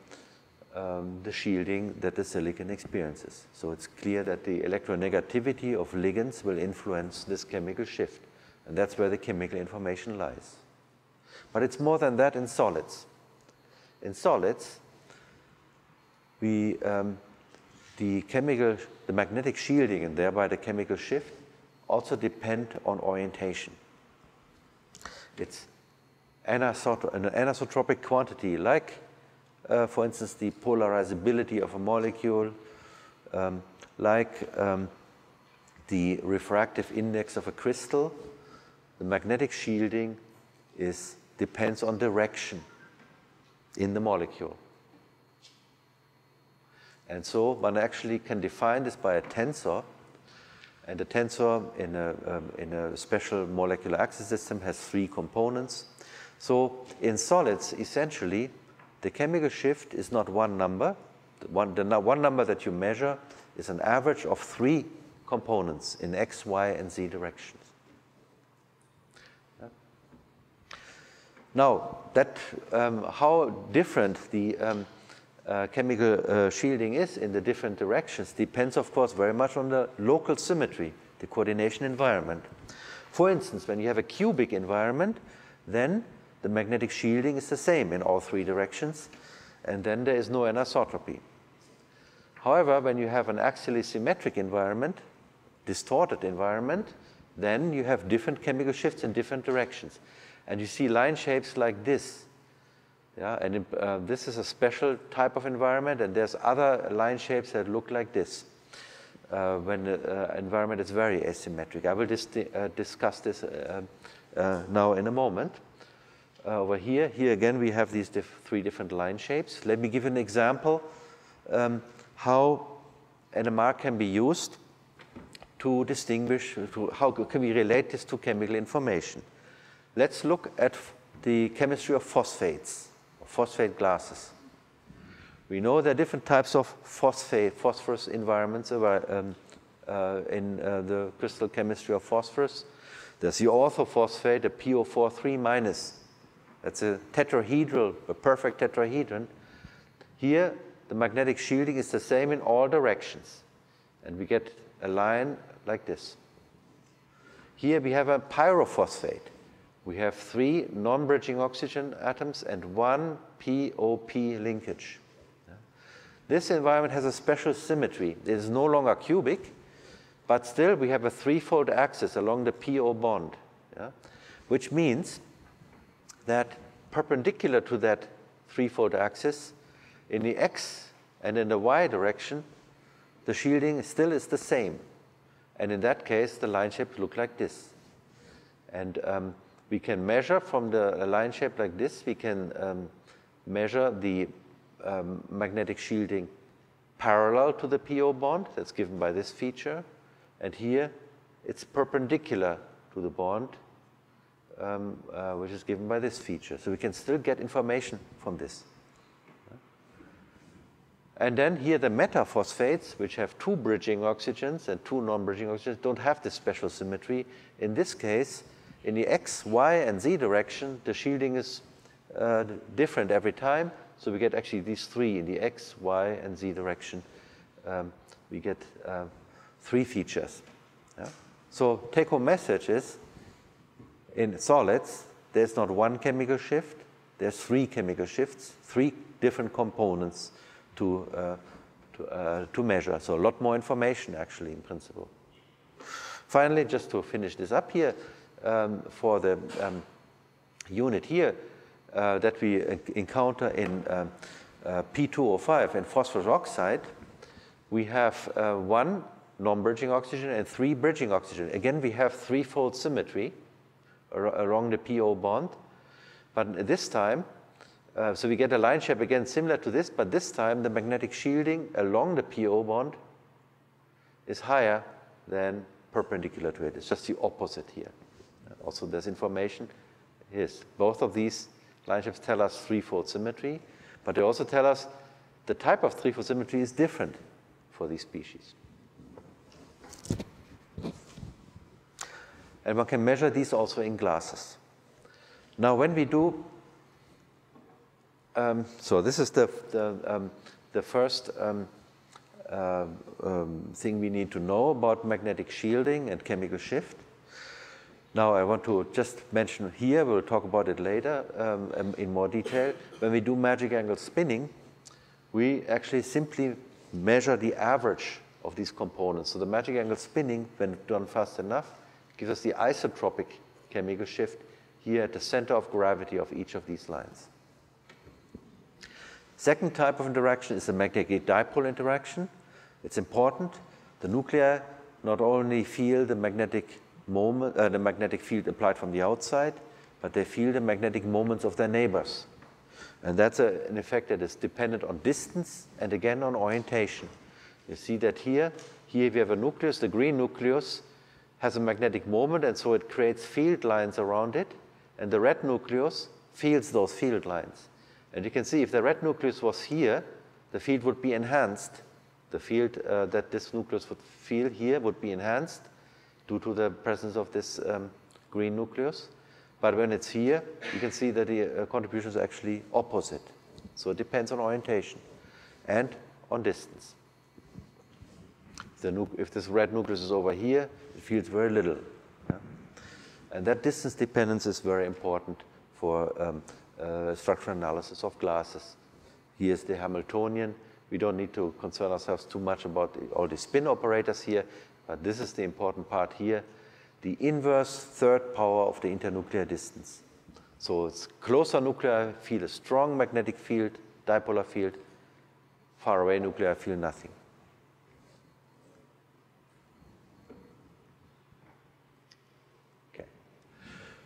um, the shielding that the silicon experiences. So it's clear that the electronegativity of ligands will influence this chemical shift. And that's where the chemical information lies. But it's more than that in solids. In solids, we um, the chemical, the magnetic shielding and thereby the chemical shift also depend on orientation. It's anisotro an anisotropic quantity like, uh, for instance, the polarizability of a molecule, um, like um, the refractive index of a crystal. The magnetic shielding is, depends on direction in the molecule. And so one actually can define this by a tensor. And the tensor in a, um, in a special molecular axis system has three components. So in solids, essentially, the chemical shift is not one number. The one, the one number that you measure is an average of three components in x, y, and z directions. Now, that um, how different the um, uh, chemical uh, shielding is in the different directions depends, of course, very much on the local symmetry, the coordination environment. For instance, when you have a cubic environment, then the magnetic shielding is the same in all three directions, and then there is no anisotropy. However, when you have an axially symmetric environment, distorted environment, then you have different chemical shifts in different directions. And you see line shapes like this yeah, and uh, this is a special type of environment, and there's other line shapes that look like this uh, when the uh, environment is very asymmetric. I will dis uh, discuss this uh, uh, now in a moment. Over here, here again, we have these diff three different line shapes. Let me give an example um, how NMR can be used to distinguish, to, how can we relate this to chemical information. Let's look at the chemistry of phosphates phosphate glasses. We know there are different types of phosphate, phosphorus environments um, uh, in uh, the crystal chemistry of phosphorus. There's the orthophosphate, the PO43 minus. That's a tetrahedral, a perfect tetrahedron. Here, the magnetic shielding is the same in all directions. And we get a line like this. Here we have a pyrophosphate. We have three non-bridging oxygen atoms and one POP linkage. This environment has a special symmetry. It is no longer cubic, but still we have a threefold axis along the PO bond, which means that perpendicular to that three-fold axis, in the x and in the y direction, the shielding still is the same. And in that case, the line shapes look like this. And um, we can measure from the line shape like this, we can um, measure the um, magnetic shielding parallel to the PO bond, that's given by this feature. And here, it's perpendicular to the bond, um, uh, which is given by this feature. So we can still get information from this. And then here the metaphosphates, which have two bridging oxygens and two non-bridging oxygens, don't have this special symmetry. In this case, in the x, y, and z direction, the shielding is uh, different every time. So we get actually these three in the x, y, and z direction. Um, we get uh, three features. Yeah? So take-home message is, in solids, there's not one chemical shift, there's three chemical shifts, three different components to, uh, to, uh, to measure. So a lot more information actually in principle. Finally, just to finish this up here, um, for the um, unit here uh, that we encounter in um, uh, P2O5 and phosphorus oxide, we have uh, one non-bridging oxygen and three bridging oxygen. Again, we have threefold symmetry along the PO bond, but this time, uh, so we get a line shape again similar to this, but this time the magnetic shielding along the PO bond is higher than perpendicular to it. It's just the opposite here. Also, there's information. Yes, both of these line shapes tell us threefold symmetry, but they also tell us the type of threefold symmetry is different for these species. And one can measure these also in glasses. Now, when we do, um, so this is the, the, um, the first um, uh, thing we need to know about magnetic shielding and chemical shift. Now I want to just mention here, we'll talk about it later um, in more detail. When we do magic angle spinning, we actually simply measure the average of these components. So the magic angle spinning, when done fast enough, gives us the isotropic chemical shift here at the center of gravity of each of these lines. Second type of interaction is the magnetic dipole interaction. It's important. The nuclei not only feel the magnetic moment, uh, the magnetic field applied from the outside, but they feel the magnetic moments of their neighbors. And that's a, an effect that is dependent on distance and again on orientation. You see that here. Here we have a nucleus, the green nucleus has a magnetic moment and so it creates field lines around it. And the red nucleus feels those field lines. And you can see if the red nucleus was here, the field would be enhanced. The field uh, that this nucleus would feel here would be enhanced due to the presence of this um, green nucleus. But when it's here, you can see that the uh, contribution is actually opposite. So it depends on orientation and on distance. If, if this red nucleus is over here, feels very little. Yeah? And that distance dependence is very important for um, uh, structural analysis of glasses. Here's the Hamiltonian. We don't need to concern ourselves too much about the, all the spin operators here. But this is the important part here, the inverse third power of the internuclear distance. So it's closer nuclei feel a strong magnetic field, dipolar field, far away nuclei feel nothing.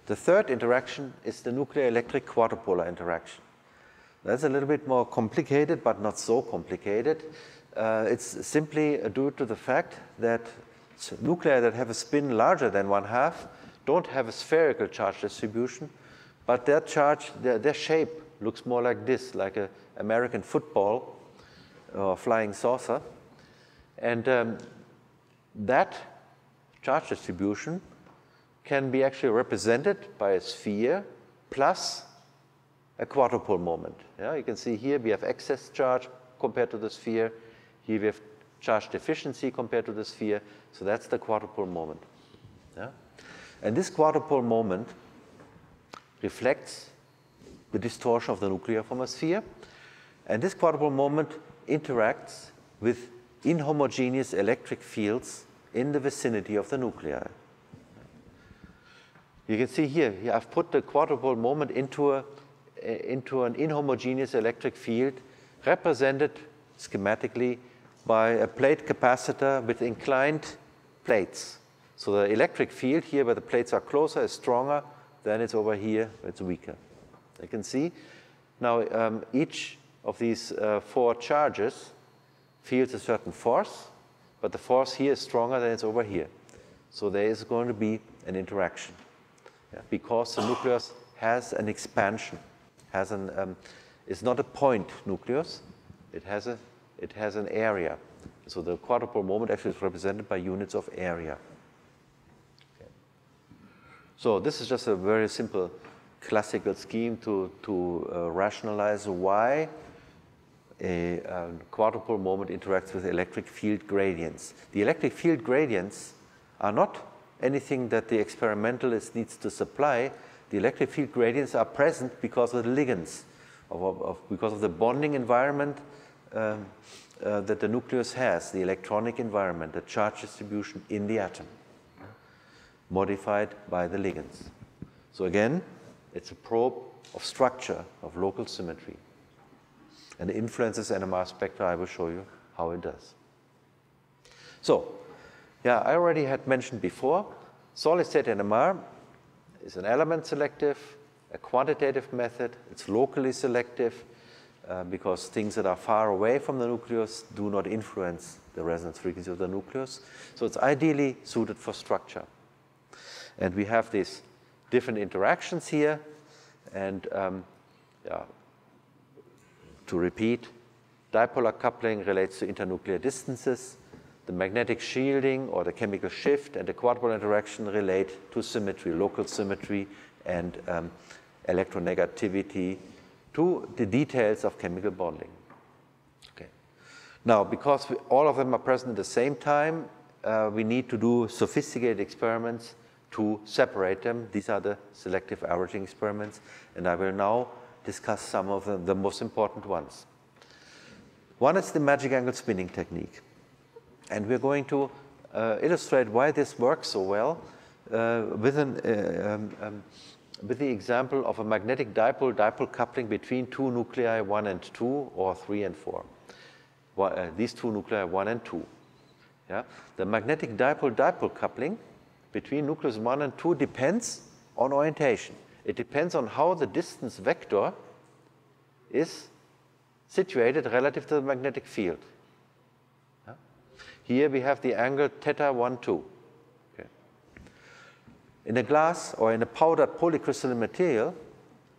The third interaction is the nuclear electric quadrupolar interaction. That's a little bit more complicated, but not so complicated. Uh, it's simply due to the fact that nuclei that have a spin larger than one half don't have a spherical charge distribution, but their charge, their, their shape looks more like this, like an American football, or flying saucer. And um, that charge distribution can be actually represented by a sphere plus a quadrupole moment. Yeah, you can see here we have excess charge compared to the sphere. Here we have charge deficiency compared to the sphere. So that's the quadrupole moment. Yeah? And this quadrupole moment reflects the distortion of the nuclear from a sphere. And this quadrupole moment interacts with inhomogeneous electric fields in the vicinity of the nuclei. You can see here, I've put the quadrupole moment into, a, into an inhomogeneous electric field represented schematically by a plate capacitor with inclined plates. So the electric field here where the plates are closer is stronger than it's over here it's weaker. You can see now um, each of these uh, four charges feels a certain force, but the force here is stronger than it's over here. So there is going to be an interaction yeah, because the nucleus has an expansion, has an, um, it's not a point nucleus, it has, a, it has an area. So the quadrupole moment actually is represented by units of area. Okay. So this is just a very simple classical scheme to, to uh, rationalize why a, a quadrupole moment interacts with electric field gradients. The electric field gradients are not anything that the experimentalist needs to supply. The electric field gradients are present because of the ligands, of, of, because of the bonding environment um, uh, that the nucleus has, the electronic environment, the charge distribution in the atom, modified by the ligands. So again, it's a probe of structure, of local symmetry. And it influences NMR spectra. I will show you how it does. So, yeah, I already had mentioned before, solid state NMR is an element selective, a quantitative method. It's locally selective uh, because things that are far away from the nucleus do not influence the resonance frequency of the nucleus. So it's ideally suited for structure. And we have these different interactions here. And um, yeah, to repeat, dipolar coupling relates to internuclear distances. The magnetic shielding or the chemical shift and the quadrupole interaction relate to symmetry, local symmetry, and um, electronegativity to the details of chemical bonding. Okay. Now, because we, all of them are present at the same time, uh, we need to do sophisticated experiments to separate them. These are the selective averaging experiments, and I will now discuss some of the, the most important ones. One is the magic angle spinning technique. And we're going to uh, illustrate why this works so well uh, with, an, uh, um, um, with the example of a magnetic dipole-dipole coupling between two nuclei 1 and 2 or 3 and 4. Well, uh, these two nuclei 1 and 2. Yeah? The magnetic dipole-dipole coupling between nucleus 1 and 2 depends on orientation. It depends on how the distance vector is situated relative to the magnetic field. Here we have the angle theta 1, 2. Okay. In a glass or in a powdered polycrystalline material,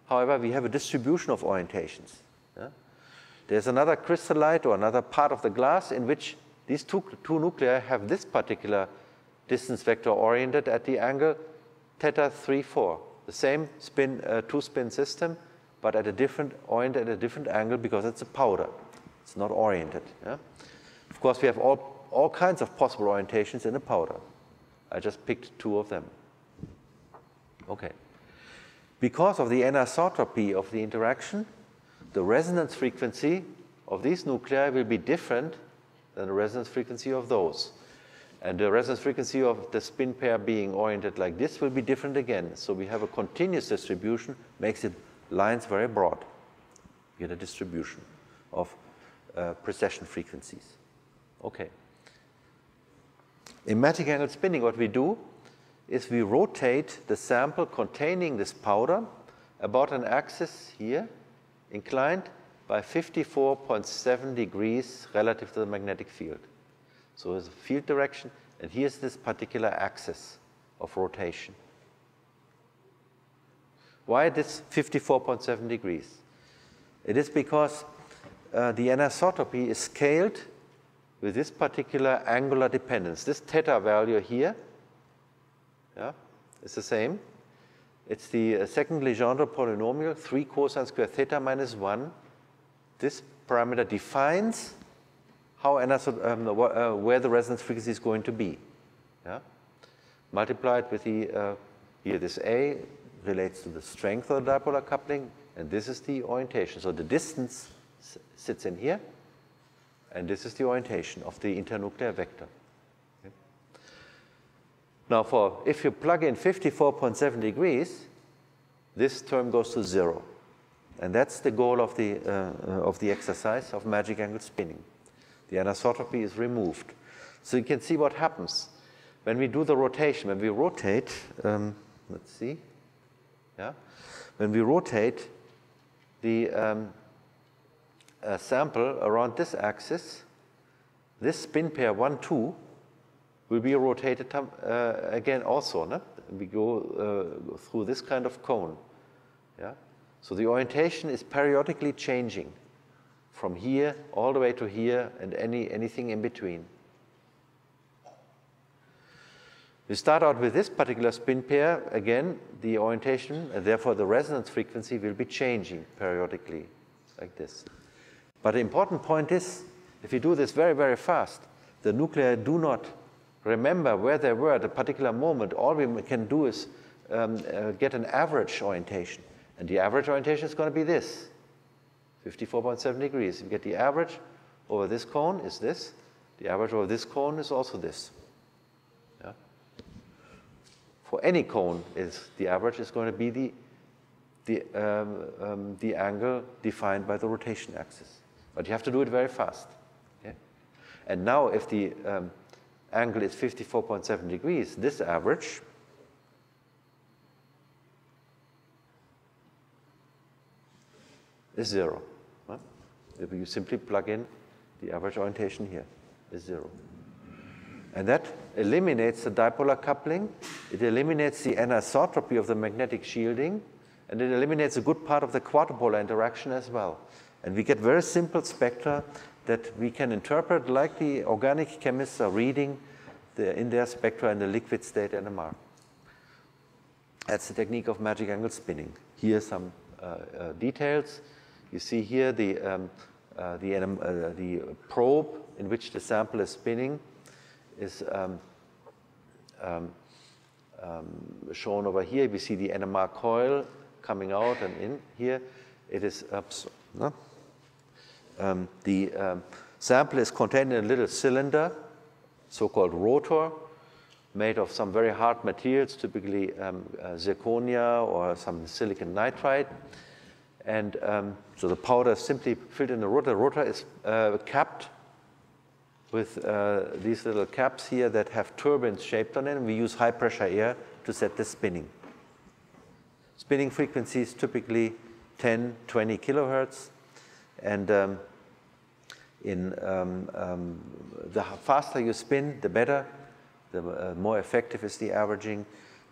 however, we have a distribution of orientations. Yeah? There's another crystallite or another part of the glass in which these two, two nuclei have this particular distance vector oriented at the angle theta 3, 4 the same spin, uh, two-spin system, but at a different oriented at a different angle because it's a powder. It's not oriented. Yeah? Of course, we have all, all kinds of possible orientations in a powder. I just picked two of them. Okay. Because of the anisotropy of the interaction, the resonance frequency of these nuclei will be different than the resonance frequency of those. And the resonance frequency of the spin pair being oriented like this will be different again. So we have a continuous distribution, makes it lines very broad. We get a distribution of uh, precession frequencies. Okay. In angle spinning, what we do is we rotate the sample containing this powder about an axis here, inclined by 54.7 degrees relative to the magnetic field. So there's a field direction, and here's this particular axis of rotation. Why this 54.7 degrees? It is because uh, the anisotropy is scaled with this particular angular dependence. This theta value here, yeah, is the same. It's the uh, second Legendre polynomial, 3 cosine squared theta minus 1. This parameter defines how um, uh, where the resonance frequency is going to be. Yeah? Multiplied with the, uh, here this A relates to the strength of the dipolar coupling, and this is the orientation. So the distance sits in here, and this is the orientation of the internuclear vector. Okay. Now, for if you plug in 54.7 degrees, this term goes to zero. And that's the goal of the, uh, of the exercise of magic angle spinning. The anisotropy is removed. So you can see what happens. When we do the rotation, when we rotate, um, let's see, yeah, when we rotate the um, uh, sample around this axis, this spin pair 1, 2 will be rotated uh, again also. No? We go uh, through this kind of cone. Yeah? So the orientation is periodically changing from here all the way to here and any, anything in between. We start out with this particular spin pair. Again, the orientation, and therefore the resonance frequency will be changing periodically, like this. But the important point is, if you do this very, very fast, the nuclei do not remember where they were at a particular moment. All we can do is um, uh, get an average orientation. And the average orientation is going to be this. 54.7 degrees. You get the average over this cone is this. The average over this cone is also this. Yeah? For any cone, is the average is going to be the, the, um, um, the angle defined by the rotation axis. But you have to do it very fast. Okay? And now if the um, angle is 54.7 degrees, this average is zero. If you simply plug in the average orientation here is zero. And that eliminates the dipolar coupling, it eliminates the anisotropy of the magnetic shielding, and it eliminates a good part of the quadrupolar interaction as well. And we get very simple spectra that we can interpret like the organic chemists are reading the, in their spectra in the liquid state NMR. That's the technique of magic angle spinning. Here some uh, uh, details. You see here the, um, uh, the, uh, the probe in which the sample is spinning is um, um, um shown over here. We see the NMR coil coming out and in here. It is no? Um, the um, sample is contained in a little cylinder, so-called rotor, made of some very hard materials, typically um, uh, zirconia or some silicon nitride. And um, so the powder is simply filled in the rotor. The rotor is uh, capped with uh, these little caps here that have turbines shaped on it. And we use high pressure air to set the spinning. Spinning frequency is typically 10, 20 kilohertz. And um, in um, um, the faster you spin, the better. The uh, more effective is the averaging.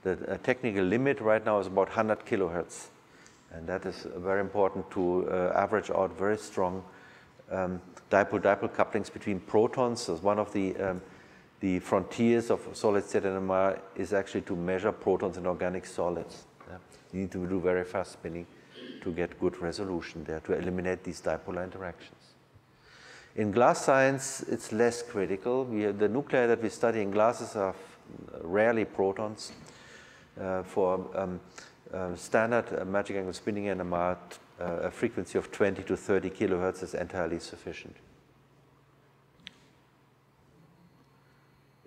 The uh, technical limit right now is about 100 kilohertz. And that is very important to uh, average out very strong um, dipole-dipole couplings between protons. So one of the, um, the frontiers of solid-state NMR is actually to measure protons in organic solids. Yeah? You need to do very fast spinning to get good resolution there, to eliminate these dipolar interactions. In glass science, it's less critical. The nuclei that we study in glasses are rarely protons. Uh, for um, uh, standard uh, magic angle spinning NMR, uh, a frequency of 20 to 30 kilohertz is entirely sufficient.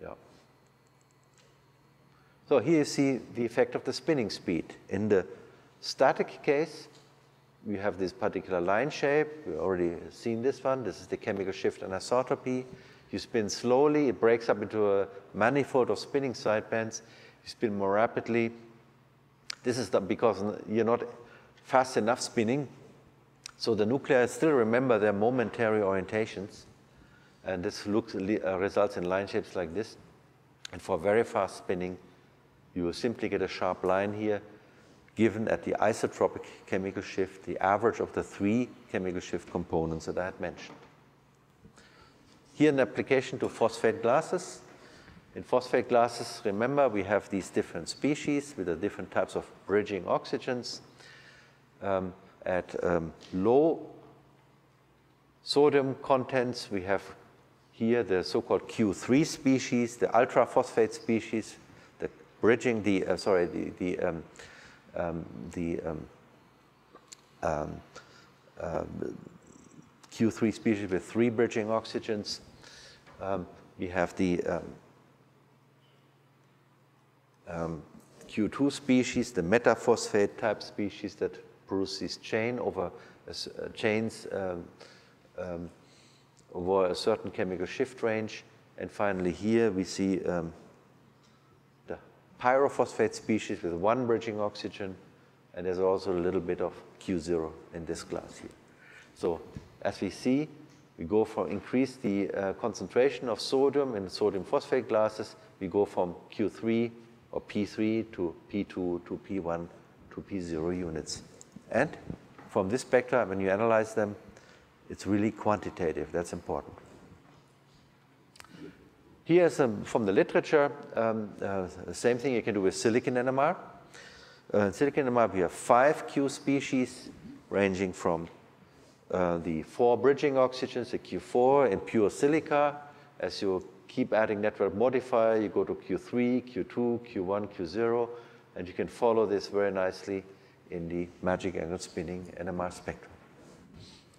Yeah. So here you see the effect of the spinning speed. In the static case, we have this particular line shape. We've already seen this one. This is the chemical shift anisotropy. You spin slowly, it breaks up into a manifold of spinning sidebands. You spin more rapidly, this is the, because you're not fast enough spinning. So the nuclei still remember their momentary orientations. And this looks, uh, results in line shapes like this. And for very fast spinning, you will simply get a sharp line here given at the isotropic chemical shift, the average of the three chemical shift components that I had mentioned. Here an application to phosphate glasses. In phosphate glasses, remember, we have these different species with the different types of bridging oxygens. Um, at um, low sodium contents, we have here the so-called Q3 species, the ultraphosphate species, the bridging the, uh, sorry, the, the, um, the um, um, uh, Q3 species with three bridging oxygens. we have the Q2 species, the metaphosphate type species that produce this chain over uh, chains um, um, over a certain chemical shift range. And finally here we see um, pyrophosphate species with one bridging oxygen, and there's also a little bit of Q0 in this glass here. So as we see, we go for increase the uh, concentration of sodium in sodium phosphate glasses. We go from Q3 or P3 to P2 to P1 to P0 units. And from this spectra, when you analyze them, it's really quantitative. That's important. Here's from the literature, um, uh, same thing you can do with silicon NMR. Uh, in silicon NMR, we have five Q species ranging from uh, the four bridging oxygens, the Q4 in pure silica. As you keep adding network modifier, you go to Q3, Q2, Q1, Q0, and you can follow this very nicely in the magic angle spinning NMR spectrum.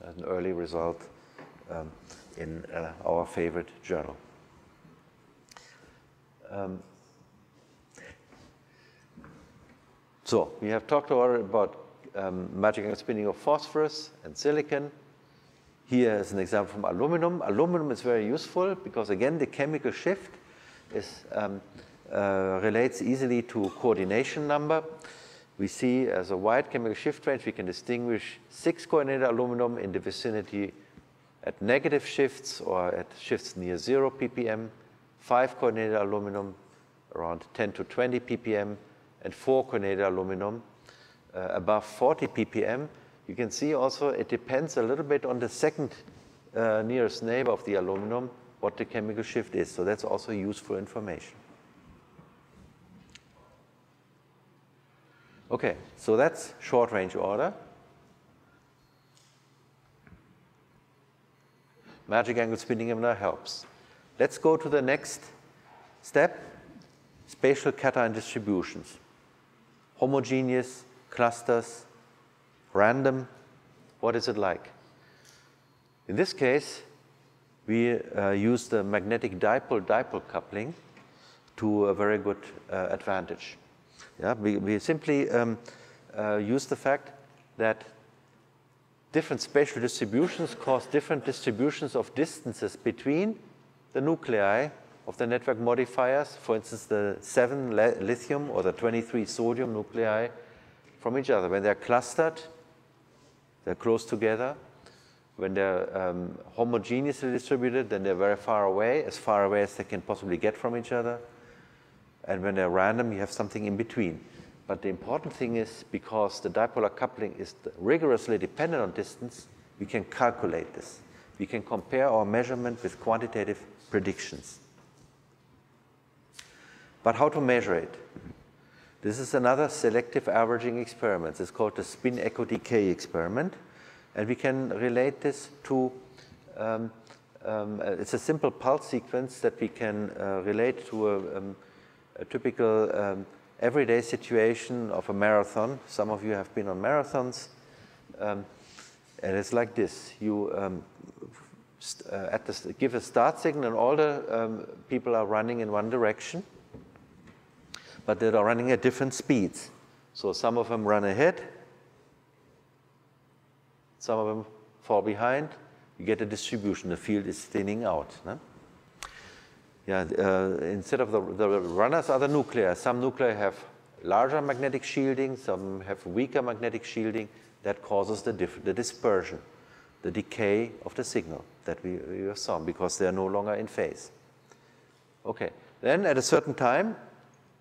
An early result um, in uh, our favorite journal. Um, so we have talked already about um, magic angle spinning of phosphorus and silicon. Here is an example from aluminum. Aluminum is very useful because again the chemical shift is, um, uh, relates easily to coordination number we see as a wide chemical shift range, we can distinguish six coordinated aluminum in the vicinity at negative shifts or at shifts near zero ppm, five coordinated aluminum around 10 to 20 ppm, and four coordinated aluminum uh, above 40 ppm. You can see also it depends a little bit on the second uh, nearest neighbor of the aluminum, what the chemical shift is. So that's also useful information. Okay, so that's short range order. Magic angle spinning helps. Let's go to the next step, spatial cation distributions. Homogeneous, clusters, random, what is it like? In this case, we uh, use the magnetic dipole-dipole coupling to a very good uh, advantage. Yeah, we, we simply um, uh, use the fact that different spatial distributions cause different distributions of distances between the nuclei of the network modifiers, for instance, the 7 lithium or the 23 sodium nuclei from each other. When they're clustered, they're close together. When they're um, homogeneously distributed, then they're very far away, as far away as they can possibly get from each other. And when they're random, you have something in between. But the important thing is because the dipolar coupling is rigorously dependent on distance, we can calculate this. We can compare our measurement with quantitative predictions. But how to measure it? This is another selective averaging experiment. It's called the spin echo decay experiment. And we can relate this to, um, um, it's a simple pulse sequence that we can uh, relate to a, um, a typical um, everyday situation of a marathon. Some of you have been on marathons. Um, and it's like this. You um, uh, at the, give a start signal and all the um, people are running in one direction, but they are running at different speeds. So some of them run ahead, some of them fall behind. You get a distribution. The field is thinning out. No? yeah, uh, instead of the, the runners are the nuclei. Some nuclei have larger magnetic shielding, some have weaker magnetic shielding. That causes the, the dispersion, the decay of the signal that we, we saw because they are no longer in phase. Okay, then at a certain time,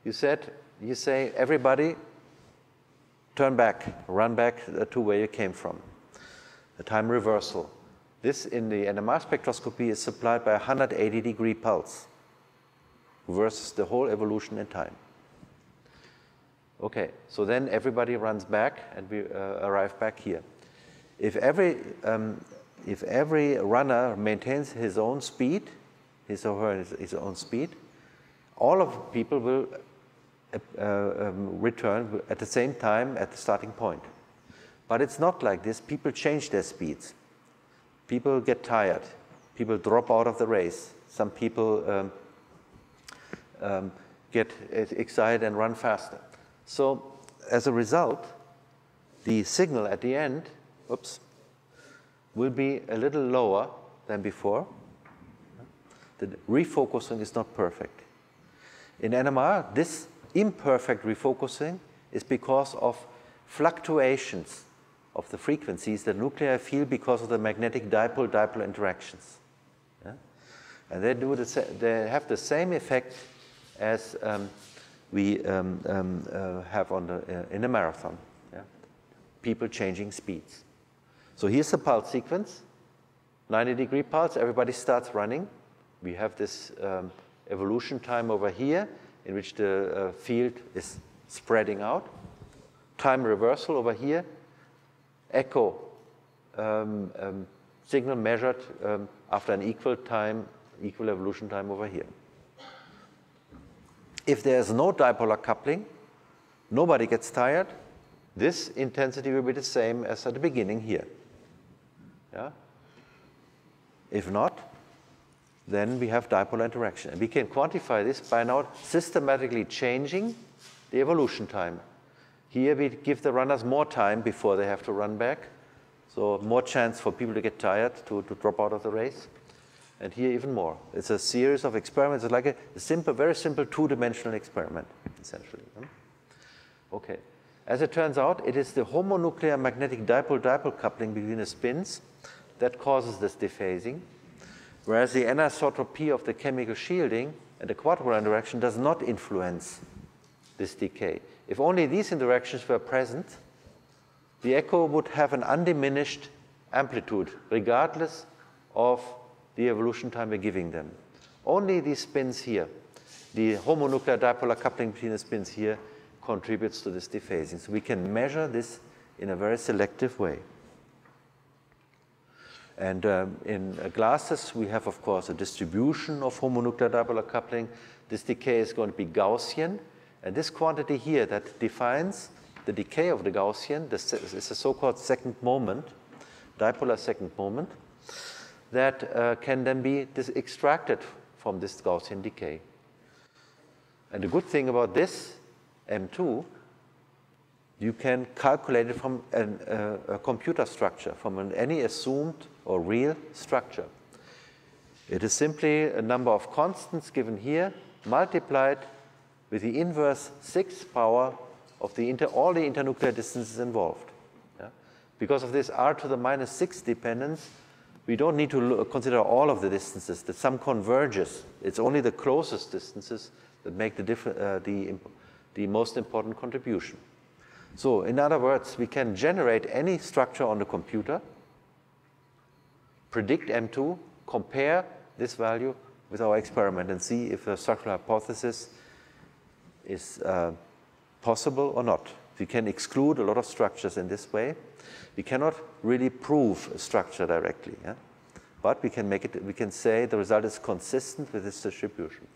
you said, you say everybody turn back, run back to where you came from. The time reversal. This in the NMR spectroscopy is supplied by a 180 degree pulse versus the whole evolution in time. Okay, so then everybody runs back and we uh, arrive back here. If every, um, if every runner maintains his own speed, his or her his own speed, all of people will uh, um, return at the same time at the starting point. But it's not like this. People change their speeds. People get tired. People drop out of the race. Some people um, um, get excited and run faster. So as a result, the signal at the end, oops, will be a little lower than before. The refocusing is not perfect. In NMR, this imperfect refocusing is because of fluctuations of the frequencies that nuclei feel because of the magnetic dipole-dipole interactions. Yeah? And they, do the they have the same effect as um, we um, um, uh, have on the, uh, in a marathon. Yeah? People changing speeds. So here's the pulse sequence, 90 degree pulse, everybody starts running. We have this um, evolution time over here in which the uh, field is spreading out. Time reversal over here, echo um, um, signal measured um, after an equal time, equal evolution time over here. If there's no dipolar coupling, nobody gets tired, this intensity will be the same as at the beginning here. Yeah? If not, then we have dipolar interaction. And we can quantify this by now systematically changing the evolution time. Here we give the runners more time before they have to run back, so more chance for people to get tired, to, to drop out of the race and here even more. It's a series of experiments. It's like a, simple, very simple two-dimensional experiment, essentially. Hmm? Okay. As it turns out, it is the homonuclear magnetic dipole-dipole coupling between the spins that causes this dephasing, whereas the anisotropy of the chemical shielding and the quadrupolar interaction does not influence this decay. If only these interactions were present, the echo would have an undiminished amplitude, regardless of the evolution time we're giving them. Only these spins here, the homonuclear dipolar coupling between the spins here, contributes to this dephasing. So we can measure this in a very selective way. And um, in uh, glasses, we have, of course, a distribution of homonuclear dipolar coupling. This decay is going to be Gaussian. And this quantity here that defines the decay of the Gaussian, this is a so-called second moment, dipolar second moment that uh, can then be extracted from this Gaussian decay. And the good thing about this M2, you can calculate it from an, uh, a computer structure, from an, any assumed or real structure. It is simply a number of constants given here, multiplied with the inverse sixth power of the inter, all the internuclear distances involved. Yeah? Because of this r to the minus 6 dependence, we don't need to look, consider all of the distances. The sum converges. It's only the closest distances that make the, uh, the, the most important contribution. So in other words, we can generate any structure on the computer, predict M2, compare this value with our experiment and see if the structural hypothesis is uh, possible or not. We can exclude a lot of structures in this way. We cannot really prove a structure directly, yeah? but we can make it, we can say the result is consistent with this distribution.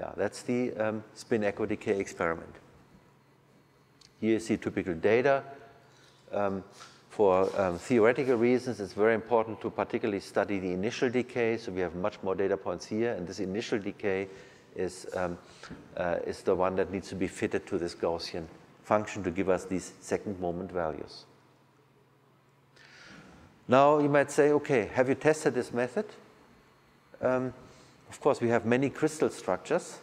Yeah, that's the um, spin echo decay experiment. Here you see typical data. Um, for um, theoretical reasons, it's very important to particularly study the initial decay, so we have much more data points here, and this initial decay is, um, uh, is the one that needs to be fitted to this Gaussian function to give us these second moment values. Now you might say, okay, have you tested this method? Um, of course, we have many crystal structures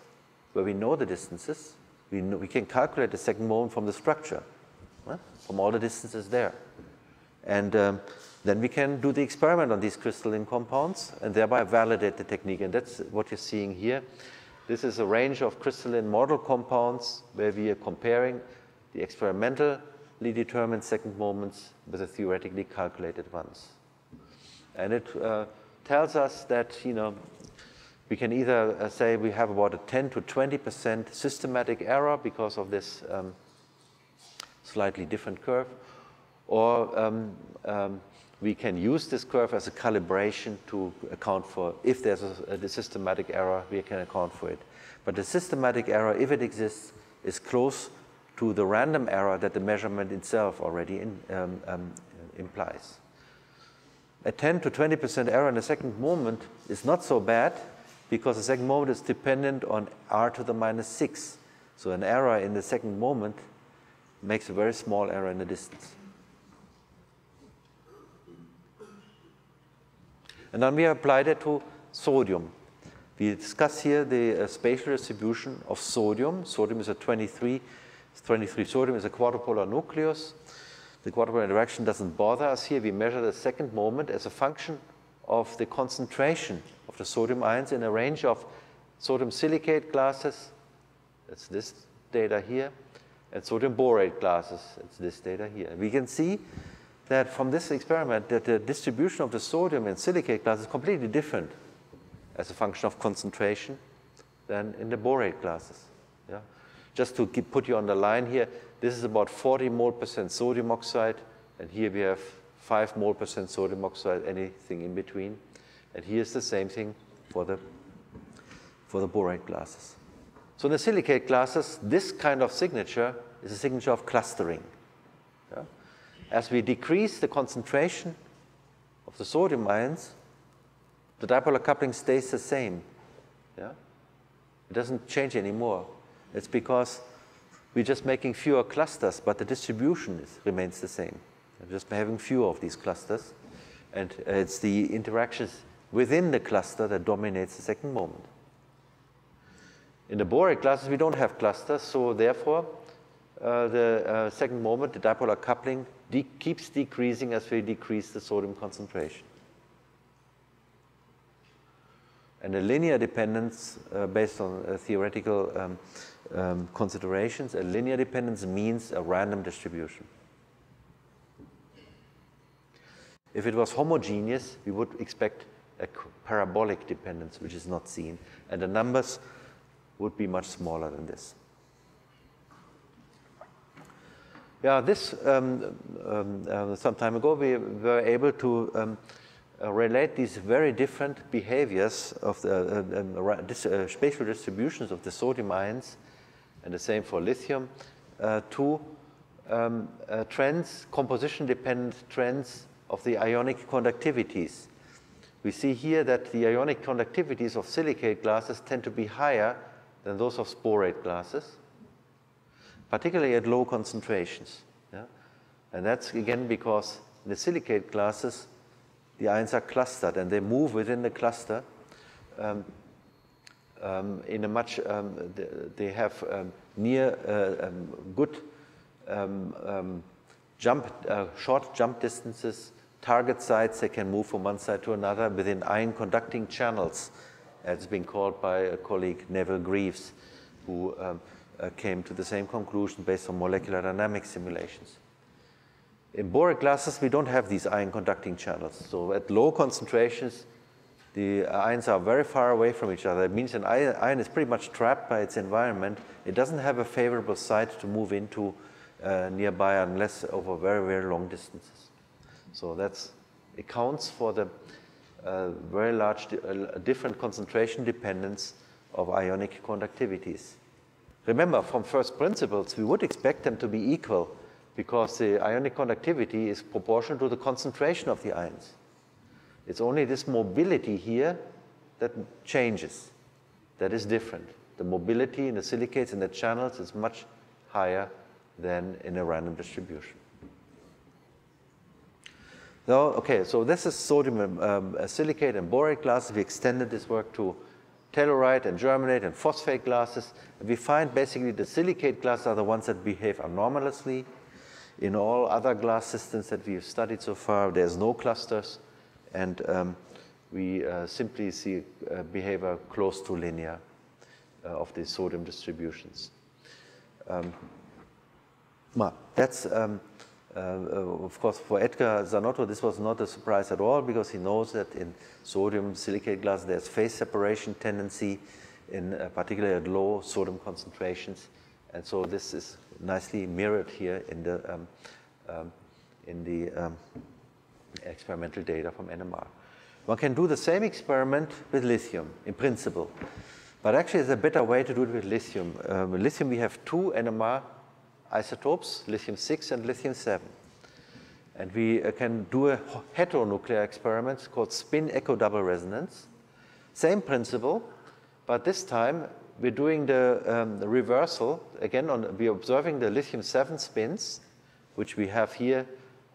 where we know the distances. We, know, we can calculate the second moment from the structure, right? from all the distances there. And um, then we can do the experiment on these crystalline compounds and thereby validate the technique. And that's what you're seeing here. This is a range of crystalline model compounds where we are comparing the experimentally determined second moments with the theoretically calculated ones. And it uh, tells us that, you know, we can either uh, say we have about a 10 to 20% systematic error because of this um, slightly different curve, or um, um, we can use this curve as a calibration to account for, if there's a, a systematic error, we can account for it. But the systematic error, if it exists, is close to the random error that the measurement itself already in, um, um, implies. A 10 to 20% error in the second moment is not so bad because the second moment is dependent on r to the minus 6. So an error in the second moment makes a very small error in the distance. And then we apply that to sodium. We discuss here the uh, spatial distribution of sodium. Sodium is a 23, 23 sodium is a quadrupolar nucleus. The quadrupolar interaction doesn't bother us here. We measure the second moment as a function of the concentration the sodium ions in a range of sodium silicate glasses. That's this data here. And sodium borate glasses. It's this data here. We can see that from this experiment that the distribution of the sodium in silicate glass is completely different as a function of concentration than in the borate glasses. Yeah? Just to keep, put you on the line here, this is about 40 mole percent sodium oxide, and here we have 5 mole percent sodium oxide, anything in between. And here's the same thing for the, for the borate glasses. So in the silicate glasses, this kind of signature is a signature of clustering. Yeah? As we decrease the concentration of the sodium ions, the dipolar coupling stays the same. Yeah? It doesn't change anymore. It's because we're just making fewer clusters, but the distribution is, remains the same. We're just having fewer of these clusters. And uh, it's the interactions within the cluster that dominates the second moment. In the borate classes, we don't have clusters, so therefore, uh, the uh, second moment, the dipolar coupling, de keeps decreasing as we decrease the sodium concentration. And a linear dependence uh, based on uh, theoretical um, um, considerations, a linear dependence means a random distribution. If it was homogeneous, we would expect a parabolic dependence, which is not seen, and the numbers would be much smaller than this. Yeah, this, um, um, uh, some time ago, we were able to um, uh, relate these very different behaviors of the uh, um, dis uh, spatial distributions of the sodium ions, and the same for lithium, uh, to um, uh, trends, composition-dependent trends of the ionic conductivities. We see here that the ionic conductivities of silicate glasses tend to be higher than those of borate glasses particularly at low concentrations. Yeah? And that's again because in the silicate glasses, the ions are clustered and they move within the cluster um, um, in a much, um, they have um, near uh, um, good um, jump, uh, short jump distances, target sites, they can move from one side to another within ion conducting channels, as it's been called by a colleague, Neville Greaves, who uh, came to the same conclusion based on molecular dynamic simulations. In borate glasses, we don't have these ion conducting channels. So at low concentrations, the ions are very far away from each other. It means an ion is pretty much trapped by its environment. It doesn't have a favorable site to move into uh, nearby unless over very, very long distances. So that accounts for the uh, very large uh, different concentration dependence of ionic conductivities. Remember, from first principles, we would expect them to be equal because the ionic conductivity is proportional to the concentration of the ions. It's only this mobility here that changes, that is different. The mobility in the silicates in the channels is much higher than in a random distribution. So, okay, so this is sodium um, silicate and borate glasses. We extended this work to telluride and germanate and phosphate glasses. We find basically the silicate glasses are the ones that behave anomalously. In all other glass systems that we've studied so far, there's no clusters, and um, we uh, simply see uh, behavior close to linear. uh, of the sodium distributions. Um, well, that's, um, uh, of course, for Edgar Zanotto, this was not a surprise at all because he knows that in sodium silicate glass there's phase separation tendency, in uh, particularly at low sodium concentrations. And so this is nicely mirrored here in the, um, um, in the um, experimental data from NMR. One can do the same experiment with lithium in principle, but actually there's a better way to do it with lithium. Um, with lithium we have two NMR isotopes, lithium-6 and lithium-7. And we uh, can do a heteronuclear experiment called spin echo double resonance. Same principle, but this time we're doing the, um, the reversal. Again, on, we're observing the lithium-7 spins, which we have here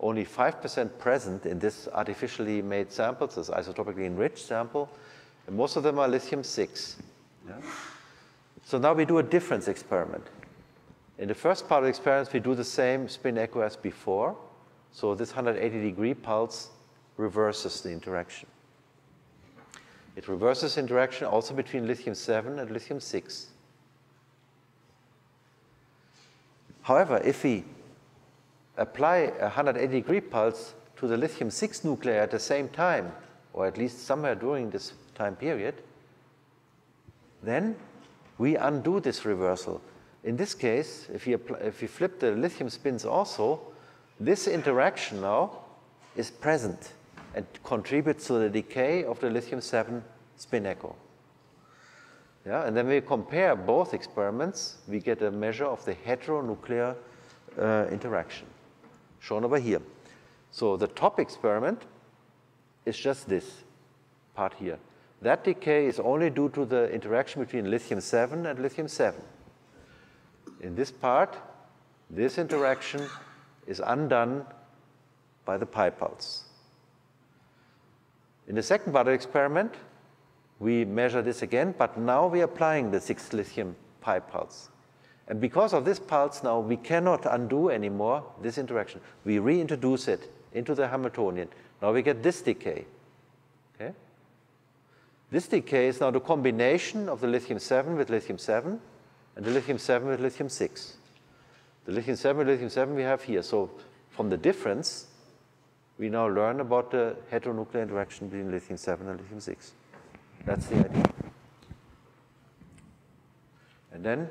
only 5% present in this artificially made sample, this isotopically enriched sample, and most of them are lithium-6. Yeah? So now we do a difference experiment. In the first part of the experiment, we do the same spin echo as before. So this 180 degree pulse reverses the interaction. It reverses interaction also between lithium-7 and lithium-6. However, if we apply a 180 degree pulse to the lithium-6 nuclei at the same time, or at least somewhere during this time period, then we undo this reversal. In this case, if apply, if we flip the lithium spins also, this interaction now is present and contributes to the decay of the lithium-7 spin echo. Yeah, and then we compare both experiments, we get a measure of the heteronuclear uh, interaction shown over here. So the top experiment is just this part here. That decay is only due to the interaction between lithium-7 and lithium-7. In this part, this interaction is undone by the pi pulse. In the second part of the experiment, we measure this again, but now we are applying the 6 lithium pi pulse. And because of this pulse now, we cannot undo anymore this interaction. We reintroduce it into the Hamiltonian. Now we get this decay. Okay? This decay is now the combination of the lithium-7 with lithium-7 and the lithium-7 with lithium-6. The lithium-7 with lithium-7 we have here. So from the difference, we now learn about the heteronuclear interaction between lithium-7 and lithium-6. That's the idea. And then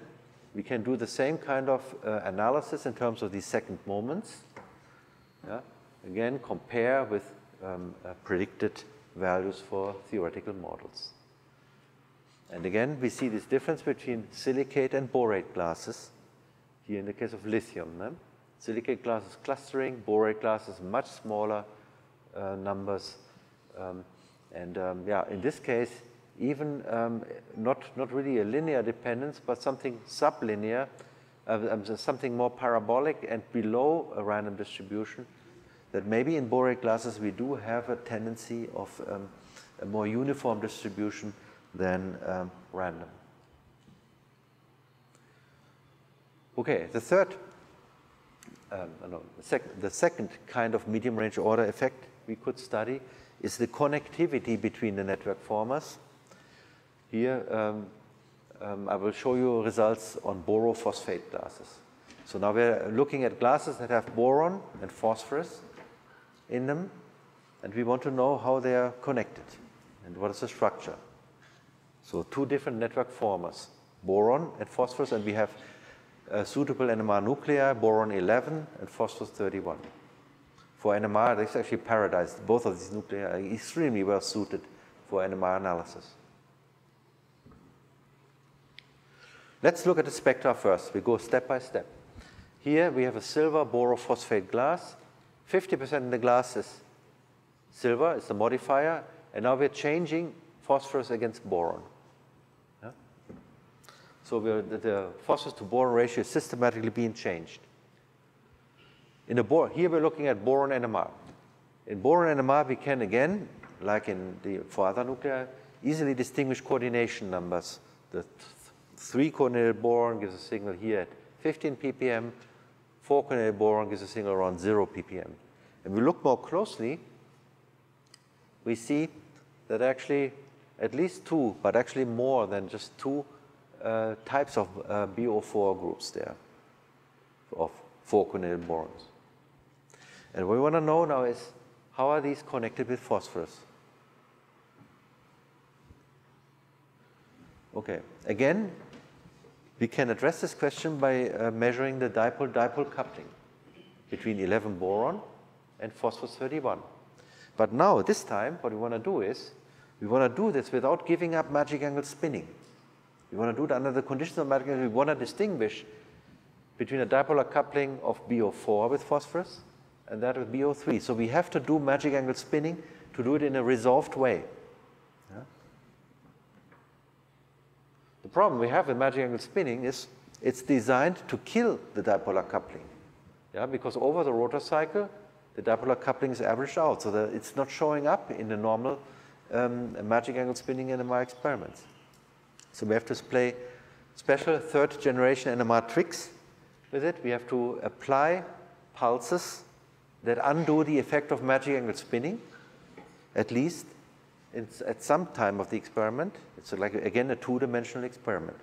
we can do the same kind of uh, analysis in terms of these second moments. Yeah? Again, compare with um, uh, predicted values for theoretical models. And again, we see this difference between silicate and borate glasses. Here in the case of lithium, no? silicate glasses clustering, borate glasses much smaller uh, numbers. Um, and um, yeah, in this case, even um, not, not really a linear dependence, but something sublinear, uh, um, something more parabolic and below a random distribution, that maybe in borate glasses we do have a tendency of um, a more uniform distribution than um, random. Okay, the third, um, no, the, sec the second kind of medium range order effect we could study is the connectivity between the network formers. Here, um, um, I will show you results on borophosphate glasses. So now we're looking at glasses that have boron and phosphorus in them, and we want to know how they are connected and what is the structure. So two different network formers, boron and phosphorus, and we have suitable NMR nuclei, boron 11 and phosphorus 31. For NMR, it's actually paradise. Both of these nuclei are extremely well suited for NMR analysis. Let's look at the spectra first. We go step by step. Here we have a silver borophosphate glass. 50% of the glass is silver, it's the modifier, and now we're changing phosphorus against boron. So the, the, phosphorus to boron ratio is systematically being changed. In the bor here we're looking at boron NMR. In boron NMR we can again, like in the for other nuclei, easily distinguish coordination numbers. The 3 coordinated boron gives a signal here at 15 ppm, 4 coordinated boron gives a signal around 0 ppm. And we look more closely, we see that actually at least two, but actually more than just two uh, types of uh, BO4 groups there, of four coordinated borons. And what we want to know now is how are these connected with phosphorus? Okay, again, we can address this question by uh, measuring the dipole-dipole coupling between 11 boron and phosphorus 31. But now, this time, what we want to do is, we want to do this without giving up magic angle spinning. We want to do it under the conditions of magic angle. We want to distinguish between a dipolar coupling of BO4 with phosphorus and that with BO3. So we have to do magic angle spinning to do it in a resolved way. Yeah? The problem we have with magic angle spinning is it's designed to kill the dipolar coupling. Yeah, because over the rotor cycle, the dipolar coupling is averaged out, so it's not showing up in the normal um, magic angle spinning NMR experiments. So we have to play special third generation NMR tricks with it. We have to apply pulses that undo the effect of magic angle spinning, at least at some time of the experiment. It's like, again, a two-dimensional experiment.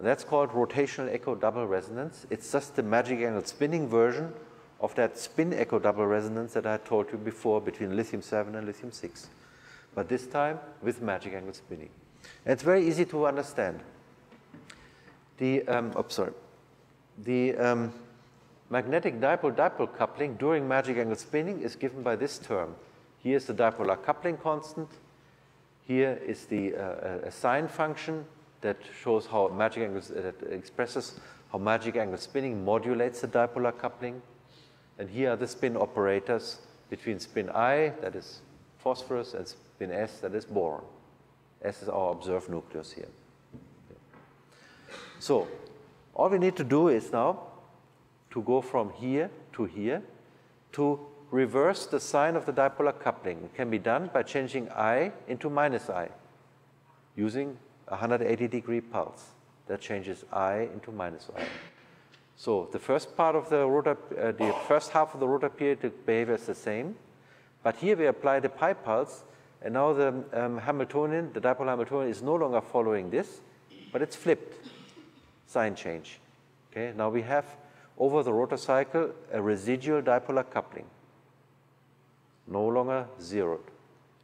That's called rotational echo double resonance. It's just the magic angle spinning version of that spin echo double resonance that I told you before between lithium 7 and lithium 6. But this time with magic angle spinning. It's very easy to understand. The, um, sorry. The um, magnetic dipole-dipole coupling during magic angle spinning is given by this term. Here's the dipolar coupling constant. Here is the uh, a sign function that shows how magic angle, uh, that expresses how magic angle spinning modulates the dipolar coupling. And here are the spin operators between spin I, that is phosphorus, and spin S, that is boron. S is our observed nucleus here. So, all we need to do is now to go from here to here to reverse the sign of the dipolar coupling. It can be done by changing I into minus I using a 180 degree pulse. That changes I into minus I. So the first part of the rotor, uh, the first half of the rotor period, the behavior is the same. But here we apply the pi pulse, and now the um, Hamiltonian, the dipole Hamiltonian, is no longer following this, but it's flipped, sign change. Okay, now we have over the rotor cycle a residual dipolar coupling, no longer zeroed.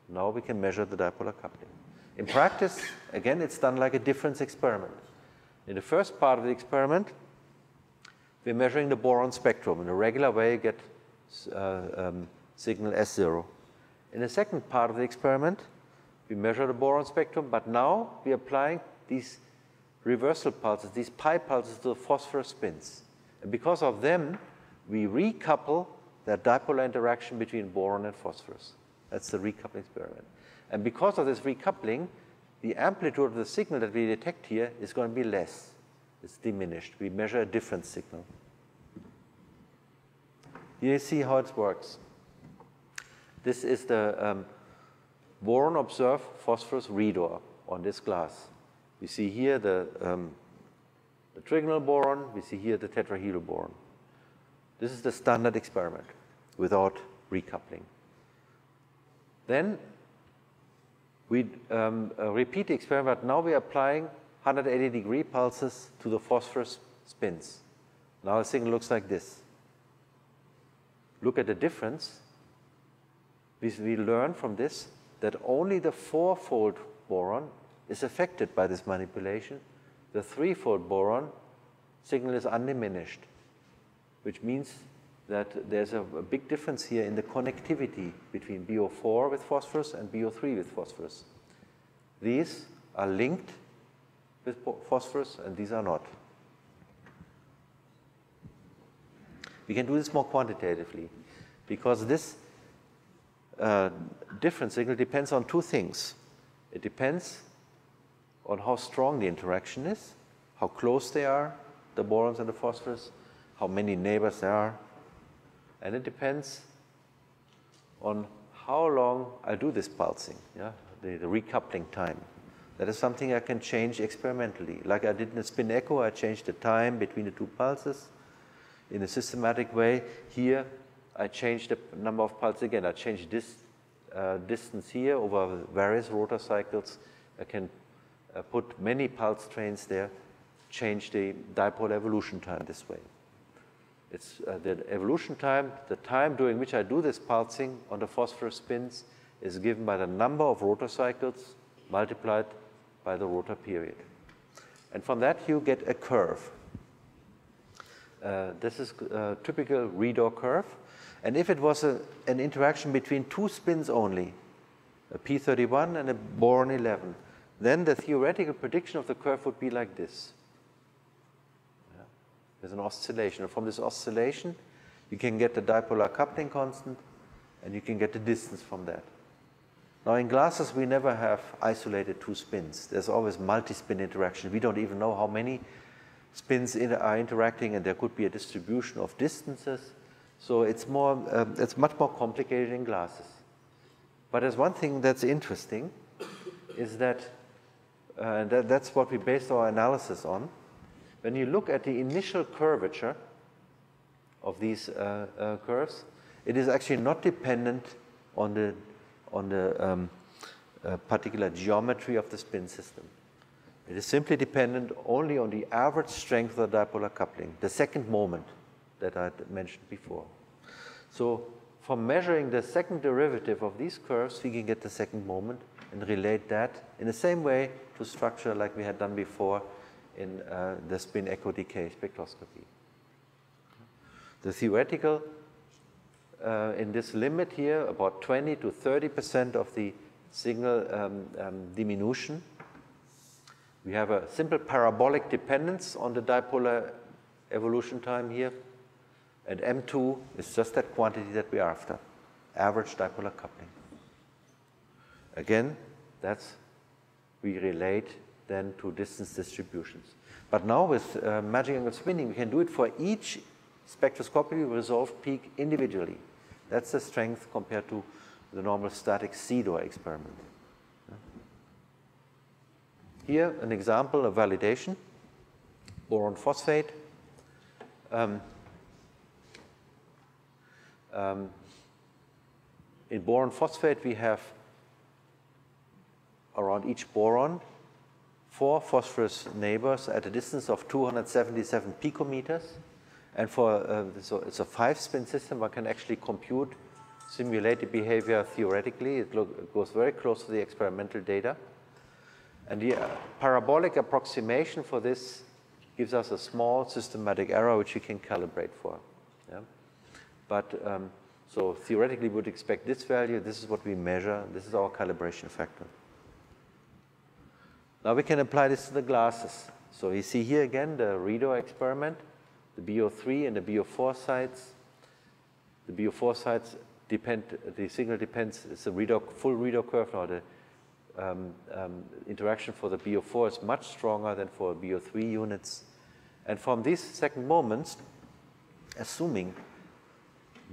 Now we can measure the dipolar coupling. In practice, again, it's done like a difference experiment. In the first part of the experiment, we're measuring the boron spectrum. In a regular way, you get uh, um, signal S0. In the second part of the experiment, we measure the boron spectrum, but now we're applying these reversal pulses, these pi pulses to the phosphorus spins. And because of them, we recouple that dipolar interaction between boron and phosphorus. That's the recoupling experiment. And because of this recoupling, the amplitude of the signal that we detect here is going to be less. It's diminished. We measure a different signal. You see how it works. This is the um, boron observed phosphorus readout on this glass. We see here the, um, the trigonal boron, we see here the tetrahedral boron. This is the standard experiment without recoupling. Then we um, uh, repeat the experiment, now we're applying 180 degree pulses to the phosphorus spins. Now the signal looks like this. Look at the difference. We, learn from this that only the fourfold boron is affected by this manipulation. The threefold boron signal is undiminished, which means that there's a, a, big difference here in the connectivity between BO4 with phosphorus and BO3 with phosphorus. These are linked with phosphorus and these are not. We can do this more quantitatively because this uh, different signal depends on two things. It depends on how strong the interaction is, how close they are, the borons and the phosphorus, how many neighbors there are, and it depends on how long I do this pulsing, yeah? the, the recoupling time. That is something I can change experimentally. Like I did in the spin echo, I changed the time between the two pulses in a systematic way. Here, I change the number of pulses again. I change this uh, distance here over various rotor cycles. I can uh, put many pulse trains there, change the dipole evolution time this way. It's uh, the evolution time, the time during which I do this pulsing on the phosphorus spins is given by the number of rotor cycles multiplied by the rotor period. And from that you get a curve. Uh, this is a typical Redor curve. And if it was a, an interaction between two spins only, a P31 and a boron 11, then the theoretical prediction of the curve would be like this. There's an oscillation. And from this oscillation, you can get the dipolar coupling constant and you can get the distance from that. Now in glasses, we never have isolated two spins. There's always multi-spin interaction. We don't even know how many spins in, are interacting and there could be a distribution of distances. So it's, more, uh, it's much more complicated in glasses. But there's one thing that's interesting is that, uh, that that's what we based our analysis on when you look at the initial curvature of these uh, uh, curves, it is actually not dependent on the, on the um, uh, particular geometry of the spin system. It is simply dependent only on the average strength of the dipolar coupling, the second moment that I mentioned before. So from measuring the second derivative of these curves, we can get the second moment and relate that in the same way to structure like we had done before in uh, the spin echo decay spectroscopy. The theoretical uh, in this limit here, about 20 to 30 percent of the signal um, um, diminution. We have a simple parabolic dependence on the dipolar evolution time here. And M2 is just that quantity that we're after, average dipolar coupling. Again, that's, we relate then to distance distributions. But now with uh, magic angle spinning, we can do it for each spectroscopically resolved peak individually. That's the strength compared to the normal static SEDOR experiment. Here, an example of validation, boron phosphate. Um, um, in boron phosphate, we have around each boron four phosphorus neighbors at a distance of 277 picometers. And for uh, so it's a five-spin system, one can actually compute simulated behavior theoretically. It, look, it, goes very close to the experimental data. And the uh, parabolic approximation for this gives us a small systematic error which we can calibrate for. But um, so theoretically, we would expect this value. This is what we measure. This is our calibration factor. Now we can apply this to the glasses. So you see here again the Redor experiment, the BO3 and the BO4 sites. The BO4 sites depend, the signal depends, it's a Redor, full Redor curve now. The um, um, interaction for the BO4 is much stronger than for BO3 units. And from these second moments, assuming,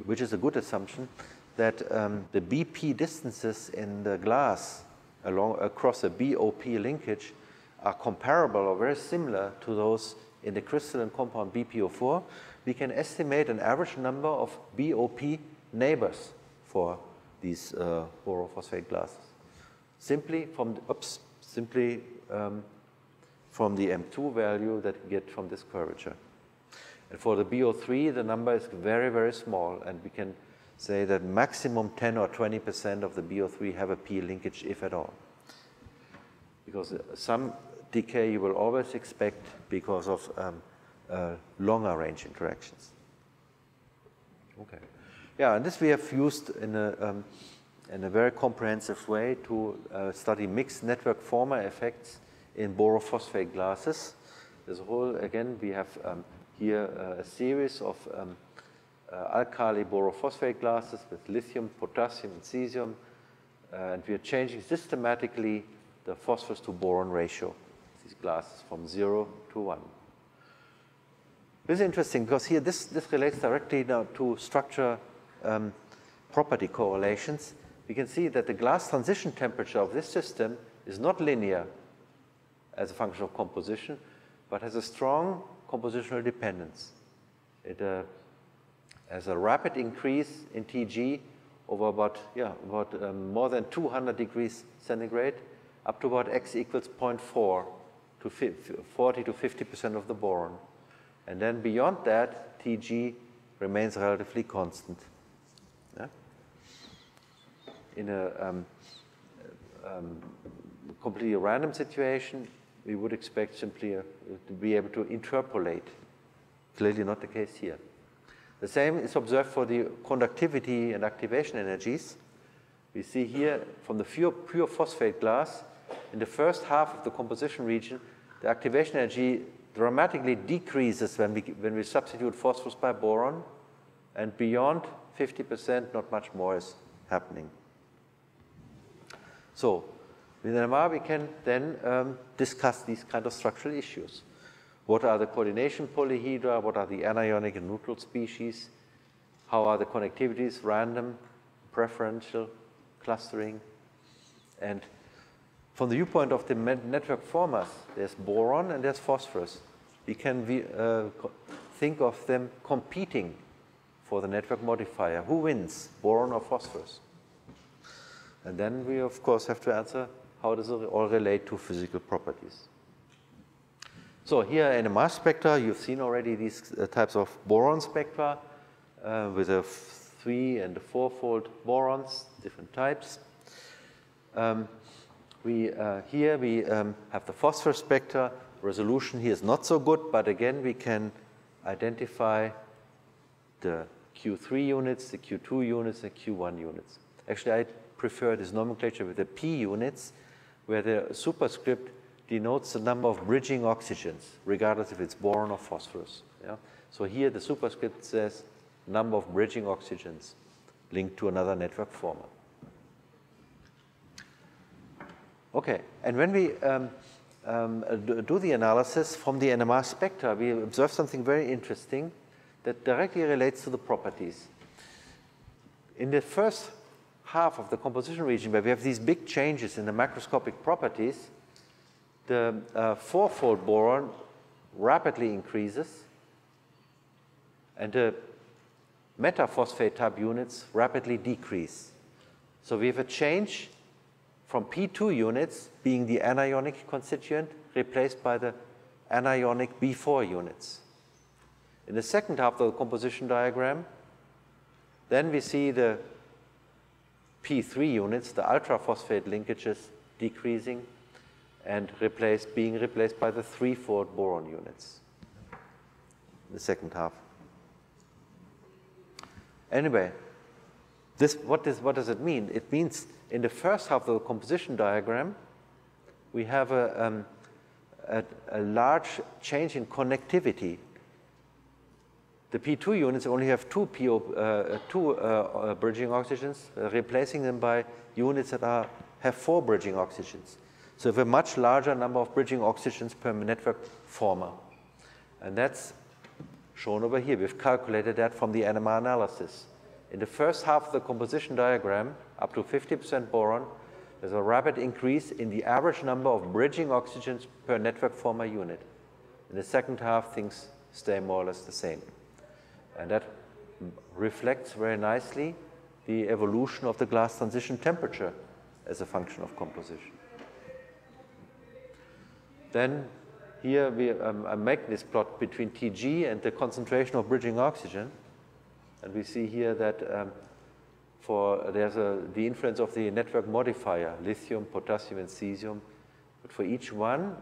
which is a good assumption, that um, the BP distances in the glass along, across a BOP linkage are comparable or very similar to those in the crystalline compound BPO4, we can estimate an average number of BOP neighbors for these uh, borophosphate glasses. Simply from the, oops, simply um, from the M2 value that we get from this curvature. And for the BO3, the number is very, very small, and we can say that maximum 10 or 20% of the BO3 have a P linkage, if at all. Because some decay you will always expect because of um, uh, longer range interactions. Okay. Yeah, and this we have used in a, um, in a very comprehensive way to uh, study mixed network former effects in borophosphate glasses. A whole, again, we have um, here a series of um, uh, alkali borophosphate glasses with lithium, potassium, and cesium. Uh, and we are changing systematically the phosphorus to boron ratio, these glasses from zero to one. This is interesting because here this, this relates directly now to structure um, property correlations. We can see that the glass transition temperature of this system is not linear as a function of composition, but has a strong compositional dependence. It uh, as a rapid increase in TG over about, yeah, about um, more than 200 degrees centigrade, up to about x equals 0.4 to 40 to 50% of the boron. And then beyond that, Tg remains relatively constant. Yeah? In a um, um, completely random situation, we would expect simply uh, to be able to interpolate. Clearly not the case here. The same is observed for the conductivity and activation energies. We see here from the pure, pure phosphate glass, in the first half of the composition region, the activation energy dramatically decreases when we, when we substitute phosphorus by boron, and beyond 50%, not much more is happening. So, with NMR, we can then um, discuss these kind of structural issues. What are the coordination polyhedra? What are the anionic and neutral species? How are the connectivities random, preferential, clustering? And from the viewpoint of the network formers, there's boron and there's phosphorus. We can uh, think of them competing for the network modifier. Who wins, boron or phosphorus? And then we, of course, have to answer how does it all relate to physical properties. So here in NMR spectra, you've seen already these uh, types of boron spectra uh, with a three and a four-fold borons, different types. Um, we, uh, here we um, have the phosphorus spectra. Resolution here is not so good, but again, we can identify the Q3 units, the Q2 units, the Q1 units. Actually, I prefer this nomenclature with the P units, where the superscript denotes the number of bridging oxygens, regardless if it's boron or phosphorus. Yeah? So here the superscript says number of bridging oxygens linked to another network former. Okay, and when we um, um, do the analysis from the NMR spectra, we observe something very interesting that directly relates to the properties. In the first half of the composition region, where we have these big changes in the macroscopic properties, the uh, fourfold boron rapidly increases, and the metaphosphate type units rapidly decrease. So we have a change from P2 units being the anionic constituent replaced by the anionic B4 units. In the second half of the composition diagram, then we see the P3 units, the ultraphosphate linkages decreasing and replaced, being replaced by the three-fold boron units in the second half. Anyway, this, what, is, what does it mean? It means in the first half of the composition diagram, we have a, um, a, a large change in connectivity. The P2 units only have two, PO, uh, two uh, uh, bridging oxygens, uh, replacing them by units that are, have four bridging oxygens. So we have a much larger number of bridging oxygens per network former. And that's shown over here. We've calculated that from the NMR analysis. In the first half of the composition diagram, up to 50% boron, there's a rapid increase in the average number of bridging oxygens per network former unit. In the second half, things stay more or less the same. And that reflects very nicely the evolution of the glass transition temperature as a function of composition. Then here we um, make this plot between Tg and the concentration of bridging oxygen. And we see here that um, for there's a, the influence of the network modifier, lithium, potassium, and cesium. But for each one,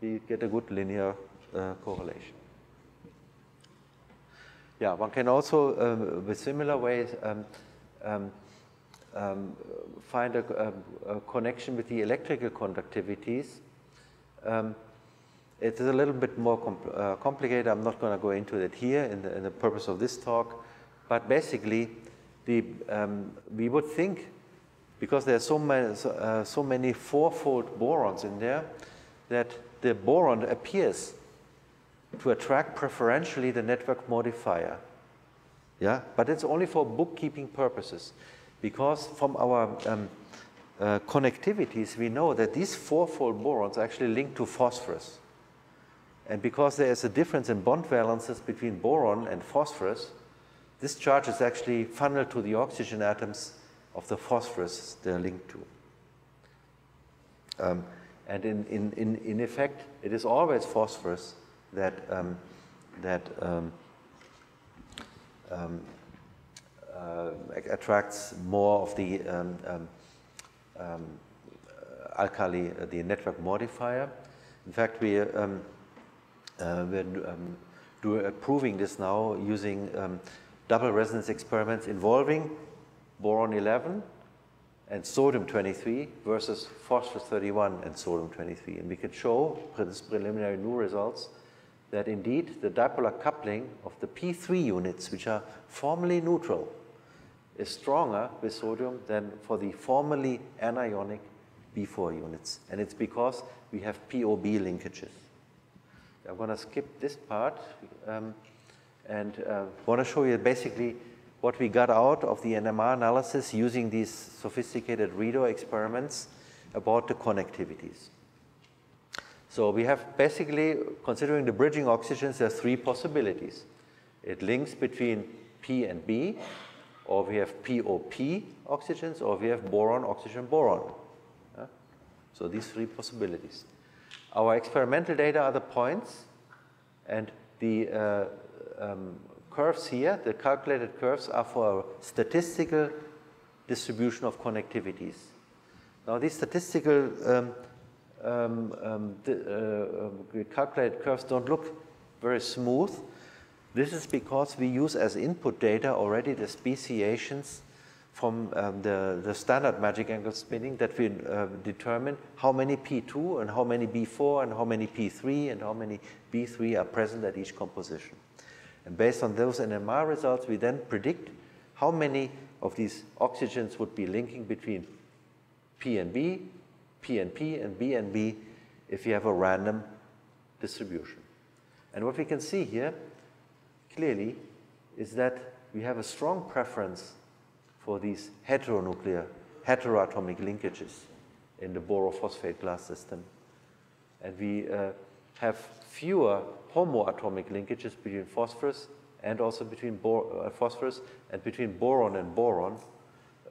we get a good linear uh, correlation. Yeah, one can also, um, with similar ways, um, um, um find a, a, connection with the electrical conductivities. Um, it is a little bit more uh, complicated. I'm not going to go into it here in the, in the purpose of this talk. But basically, the, um, we would think, because there are so many, so, uh, so many fourfold borons in there, that the boron appears to attract preferentially the network modifier. Yeah, but it's only for bookkeeping purposes, because from our um, uh, connectivities, we know that these fourfold borons actually linked to phosphorus. And because there is a difference in bond valences between boron and phosphorus, this charge is actually funneled to the oxygen atoms of the phosphorus they're linked to. Um, and in, in, in, in effect, it is always phosphorus that, um, that um, um, uh, attracts more of the um, um, uh, alkali, uh, the network modifier. In fact, we, uh, we're do, uh, proving this now using double resonance experiments involving boron 11 and sodium 23 versus phosphorus 31 and sodium 23. And we can show preliminary new results that indeed the dipolar coupling of the P3 units, which are formally neutral, is stronger with sodium than for the formally anionic B4 units. And it's because we have POB linkages. I'm going to skip this part um, and uh, want to show you basically what we got out of the NMR analysis using these sophisticated REDOR experiments about the connectivities. So we have basically, considering the bridging oxygens, there are three possibilities. It links between P and B, or we have POP oxygens, or we have boron, oxygen, boron. Yeah? So these three possibilities. Our experimental data are the points, and the uh, um, curves here, the calculated curves are for statistical distribution of connectivities. Now these statistical um, um, um the, uh, calculated curves don't look very smooth. This is because we use as input data already the speciations from um, the, the standard magic angle spinning that we uh, determine how many P2 and how many B4 and how many P3 and how many B3 are present at each composition. And based on those NMR results, we then predict how many of these oxygens would be linking between P and B, P and P, and B and B if you have a random distribution. And what we can see here clearly is that we have a strong preference for these heteronuclear, heteroatomic linkages in the borophosphate glass system. And we uh, have fewer homoatomic linkages between phosphorus and also between uh, phosphorus and between boron and boron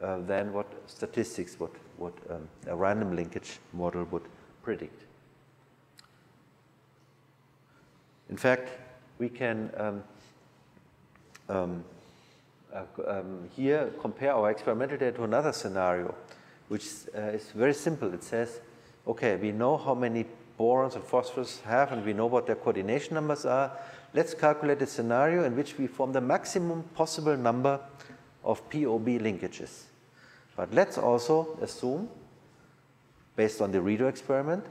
uh, than what statistics, what, what um, a random linkage model would predict. In fact, we can um, um, uh, um, here compare our experimental data to another scenario, which uh, is very simple. It says, okay, we know how many borons and phosphorus have, and we know what their coordination numbers are. Let's calculate a scenario in which we form the maximum possible number of POB linkages. But let's also assume, based on the REDOR experiment,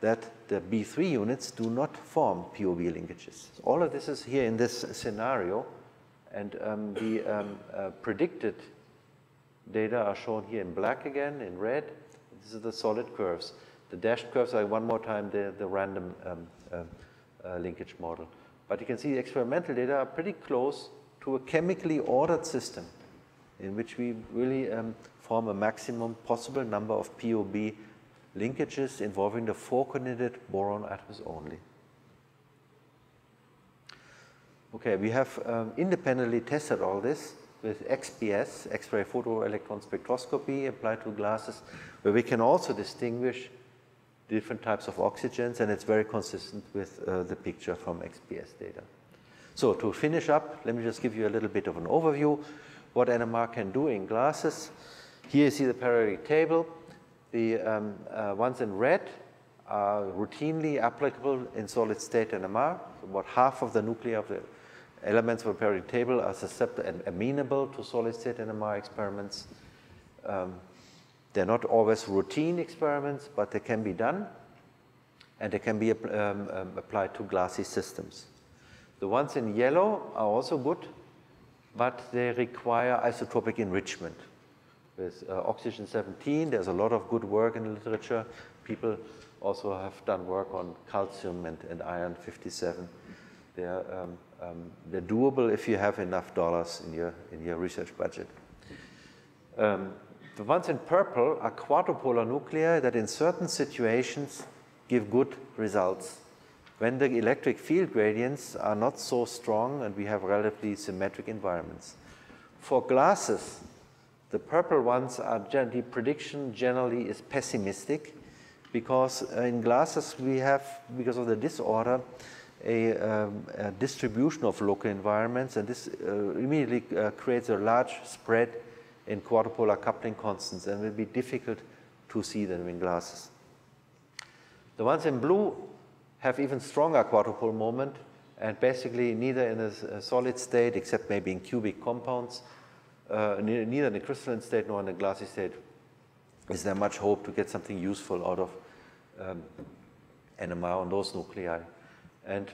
that the B3 units do not form POB linkages. All of this is here in this scenario, and um, the um, uh, predicted data are shown here in black again, in red. This is the solid curves. The dashed curves are one more time the, the random um, uh, uh, linkage model. But you can see the experimental data are pretty close to a chemically ordered system in which we really um, form a maximum possible number of POB linkages involving the four-coordinated boron atoms only. Okay, we have um, independently tested all this with XPS, X-ray photoelectron spectroscopy applied to glasses, where we can also distinguish different types of oxygens, and it's very consistent with uh, the picture from XPS data. So to finish up, let me just give you a little bit of an overview what NMR can do in glasses. Here you see the periodic table. The um, uh, ones in red are routinely applicable in solid state NMR. So about half of the nuclei of the elements of the periodic table are susceptible and amenable to solid state NMR experiments. Um, they're not always routine experiments, but they can be done and they can be um, um, applied to glassy systems. The ones in yellow are also good, but they require isotopic enrichment. With uh, oxygen 17, there's a lot of good work in the literature. People also have done work on calcium and, and iron 57. They're, um, um, they're doable if you have enough dollars in your, in your research budget. Um, the ones in purple are quadrupolar nuclei that in certain situations give good results. When the electric field gradients are not so strong and we have relatively symmetric environments. For glasses, the purple ones are generally, prediction generally is pessimistic because in glasses we have, because of the disorder, a, um, a distribution of local environments, and this uh, immediately uh, creates a large spread in quadrupolar coupling constants and will be difficult to see them in glasses. The ones in blue have even stronger quadrupole moment and basically neither in a, a solid state except maybe in cubic compounds, uh, neither in a crystalline state nor in a glassy state is there much hope to get something useful out of um, NMR on those nuclei. And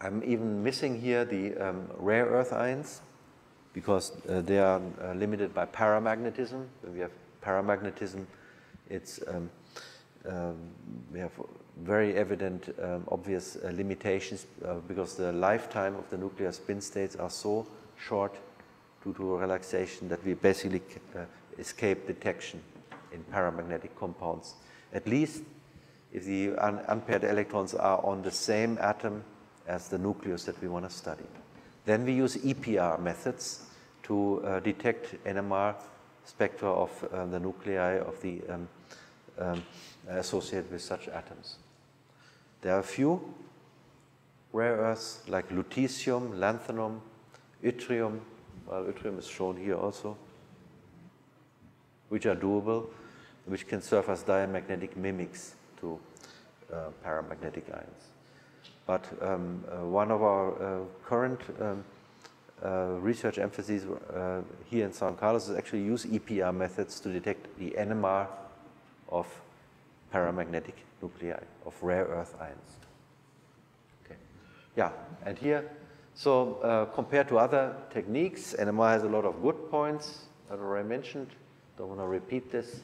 I'm even missing here the um, rare earth ions because uh, they are uh, limited by paramagnetism. When we have paramagnetism, it's um, um, we have very evident, um, obvious uh, limitations uh, because the lifetime of the nuclear spin states are so short due to relaxation that we basically uh, escape detection in paramagnetic compounds. At least if the un unpaired electrons are on the same atom as the nucleus that we want to study. Then we use EPR methods to uh, detect NMR spectra of uh, the nuclei of the um, um, associated with such atoms. There are a few rare earths like lutetium, lanthanum, yttrium, well, yttrium is shown here also, which are doable, which can serve as diamagnetic mimics to uh, paramagnetic ions. But um, uh, one of our uh, current um, uh, research emphases uh, here in São Carlos is actually use EPR methods to detect the NMR of paramagnetic nuclei, of rare earth ions. Okay. Yeah, and here, so uh, compared to other techniques, NMR has a lot of good points that I already mentioned. Don't want to repeat this.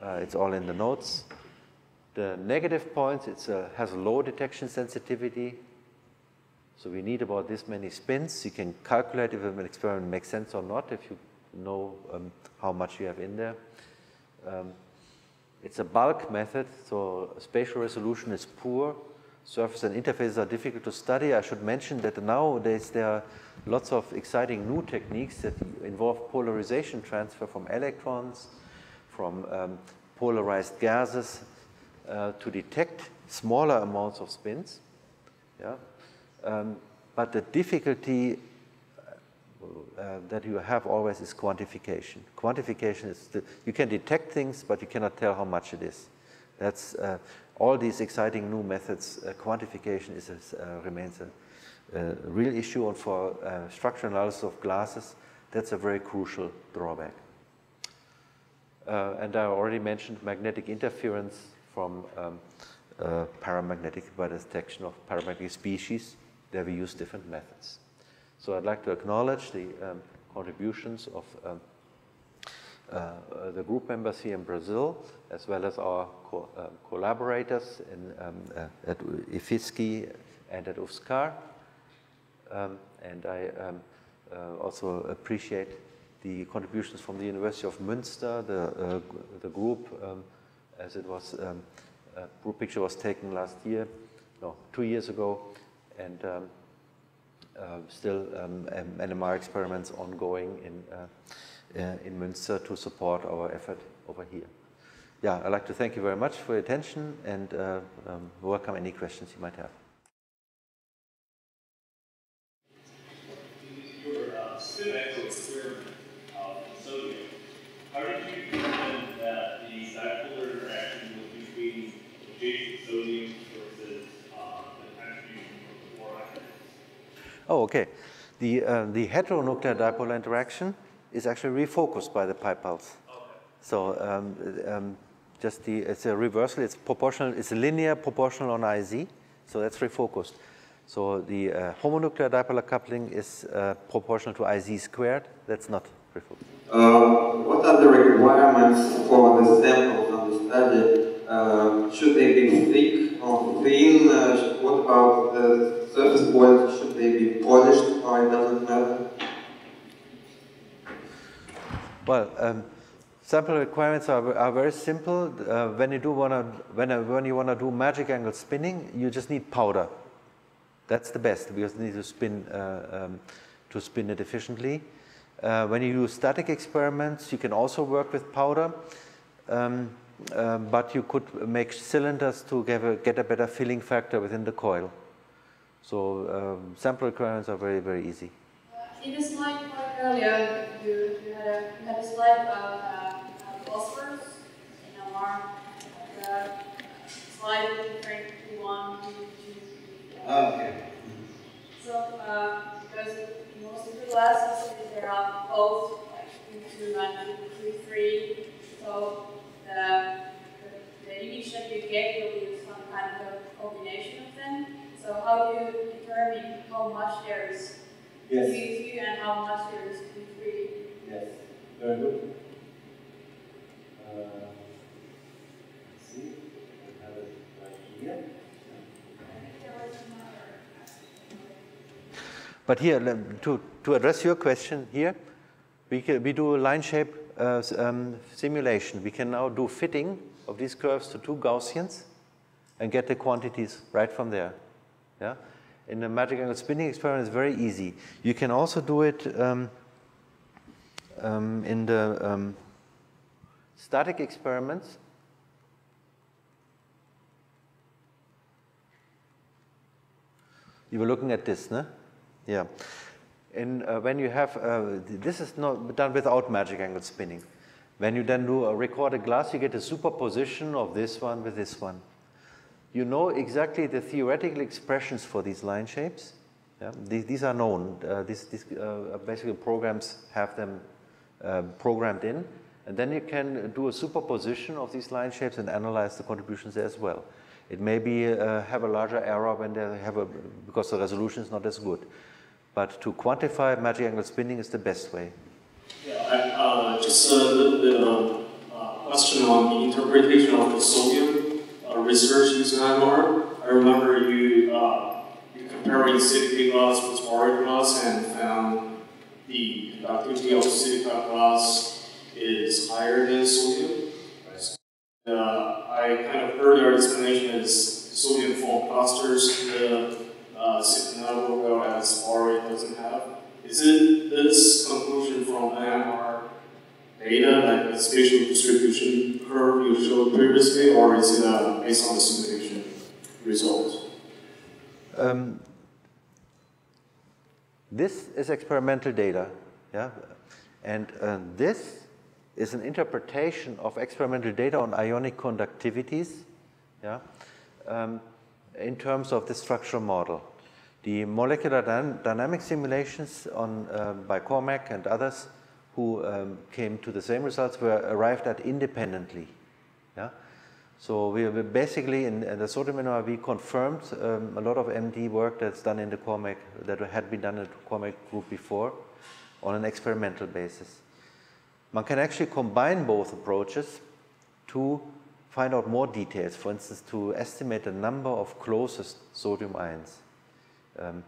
Uh, it's all in the notes. The negative points, it uh, has low detection sensitivity. So we need about this many spins. You can calculate if an experiment makes sense or not if you know um, how much you have in there. Um, it's a bulk method, so spatial resolution is poor. Surface and interfaces are difficult to study. I should mention that nowadays there are lots of exciting new techniques that involve polarization transfer from electrons from um, polarized gases uh, to detect smaller amounts of spins. Yeah? Um, but the difficulty uh, that you have always is quantification. Quantification is, the, you can detect things, but you cannot tell how much it is. That's uh, all these exciting new methods. Uh, quantification is a, uh, remains a, a, real issue, and for uh, structural analysis of glasses, that's a very crucial drawback. Uh, and I already mentioned magnetic interference from um, paramagnetic by detection of paramagnetic species. There we use different methods. So I'd like to acknowledge the um, contributions of um, the group members here in Brazil, as well as our co uh, collaborators in, um, uh, at IFSC and at UFSCar. Um, and I um, uh, also appreciate the contributions from the University of Münster, the, uh, the group, um, as it was, um, group picture was taken last year, no, two years ago, and um, uh, still um, NMR experiments ongoing in, uh, uh, in Münster to support our effort over here. Yeah, I'd like to thank you very much for your attention and uh, um, welcome any questions you might have. Uh, how did you determine that the dipolar interaction was between adjacent sodium versus uh, the contribution of the boron Oh, okay. The, uh, the heteronuclear dipolar interaction is actually refocused by the pi pulse. Okay. So um, um, just the, it's a reversal, it's proportional, it's linear proportional on IZ, so that's refocused. So the uh, homonuclear dipolar coupling is uh, proportional to IZ squared, that's not refocused. Uh, what are the requirements for the samples on the study? Uh, should they be thick or thin? Uh, what about the surface points? Should they be polished or it doesn't matter? Well, um, sample requirements are, are very simple. Uh, when you do wanna, when, uh, when you wanna do magic angle spinning, you just need powder. That's the best because you need to spin uh, um, to spin it efficiently. Uh, when you do static experiments, you can also work with powder. Um, um, but you could make cylinders to get a, get a better filling factor within the coil. So um, sample requirements are very, very easy. In the slide earlier, you, you, had a, you had a slide about uh, uh, phosphorus in NMR. The slide different P1, P2, P3. Ah, okay. So, uh, because in most of the classes, there are both like P2 and P3. So, the, the, the image that you get will be some kind of combination of them. So, how do you determine how much there is Yes. P2 and how much there is P3? Yes. Very good. Uh, see. I have it right here. But here, to, to address your question here, we, can, we do a line shape uh, um, simulation. We can now do fitting of these curves to two Gaussians and get the quantities right from there. Yeah? In the magic angle spinning experiment, it's very easy. You can also do it um, um, in the um, static experiments. You were looking at this, no? Yeah. And uh, when you have, uh, this is not done without magic angle spinning. When you then do a recorded glass, you get a superposition of this one with this one. You know exactly the theoretical expressions for these line shapes. Yeah? These, these are known. Uh, these these uh, basically programs have them uh, programmed in. And then you can do a superposition of these line shapes and analyze the contributions there as well. It may be uh, have a larger error when they have a, because the resolution is not as good. But to quantify magic angle spinning is the best way. Yeah, I, uh, just a little bit of uh, question on the interpretation of the sodium uh, research using NMR. I remember you uh, you comparing silica glass with borate glass and found the conductivity of silica glass is higher than sodium. Uh, I kind of heard your explanation is sodium form clusters the uh, well as borate doesn't have. Is it this conclusion from NMR data, like the spatial distribution curve you showed previously, or is it uh, based on the simulation result? Um, this is experimental data, yeah, and uh, this is an interpretation of experimental data on ionic conductivities, yeah, um, in terms of the structural model. The molecular dyn- dynamic simulations on, uh, by Cormack and others who um, came to the same results were arrived at independently. Yeah? So we basically in, in the sodium we confirmed um, a lot of MD work that's done in the Cormack, that had been done in the group before on an experimental basis. One can actually combine both approaches to find out more details, for instance, to estimate the number of closest sodium ions. Um,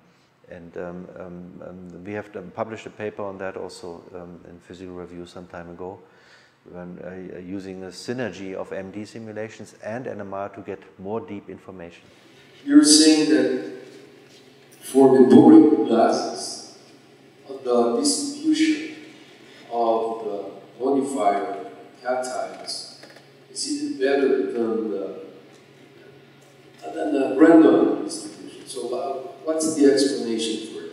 and um, um, um, we have published a paper on that also um, in Physical Review some time ago, when, uh, using a synergy of MD simulations and NMR to get more deep information. You're saying that for the boring glasses, the distribution of the modifier cations is even better than the, than the random distribution. So uh, what's the explanation for that?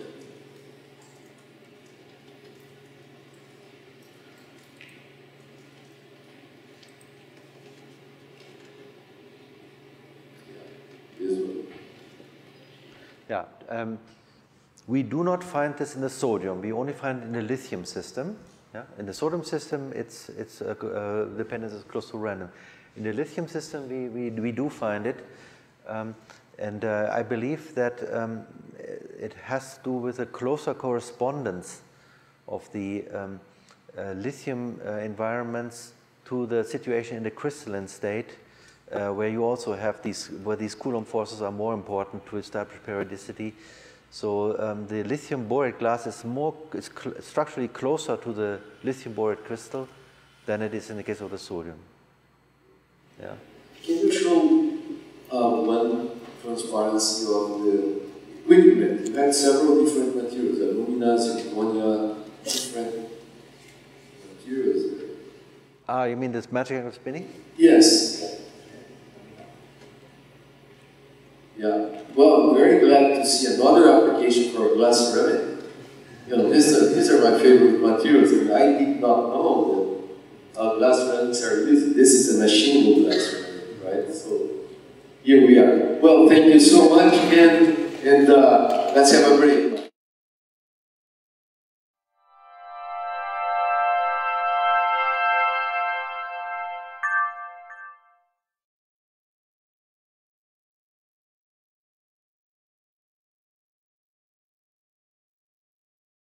Yeah, um, we do not find this in the sodium. We only find it in the lithium system. Yeah? In the sodium system, it's, it's uh, uh, dependence is close to random. In the lithium system, we, we, we do find it. Um, and uh, I believe that um, it has to do with a closer correspondence of the um, uh, lithium uh, environments to the situation in the crystalline state, uh, where you also have these, where these Coulomb forces are more important to establish periodicity. So um, the lithium borate glass is more is cl- structurally closer to the lithium borate crystal than it is in the case of the sodium. Yeah. Can you show uh, one transparency of the equipment. You had several different materials, alumina, zirconia, different materials. Ah, you mean this magic of spinning? Yes. Yeah. Well, I'm very glad to see another application for a glass rivet. You know, these are, these are my favorite materials, and I did not know that glass rivets are used. This is a machine glass rivet, right? So here we are. Well, thank you so much, and, and uh, let's have a break.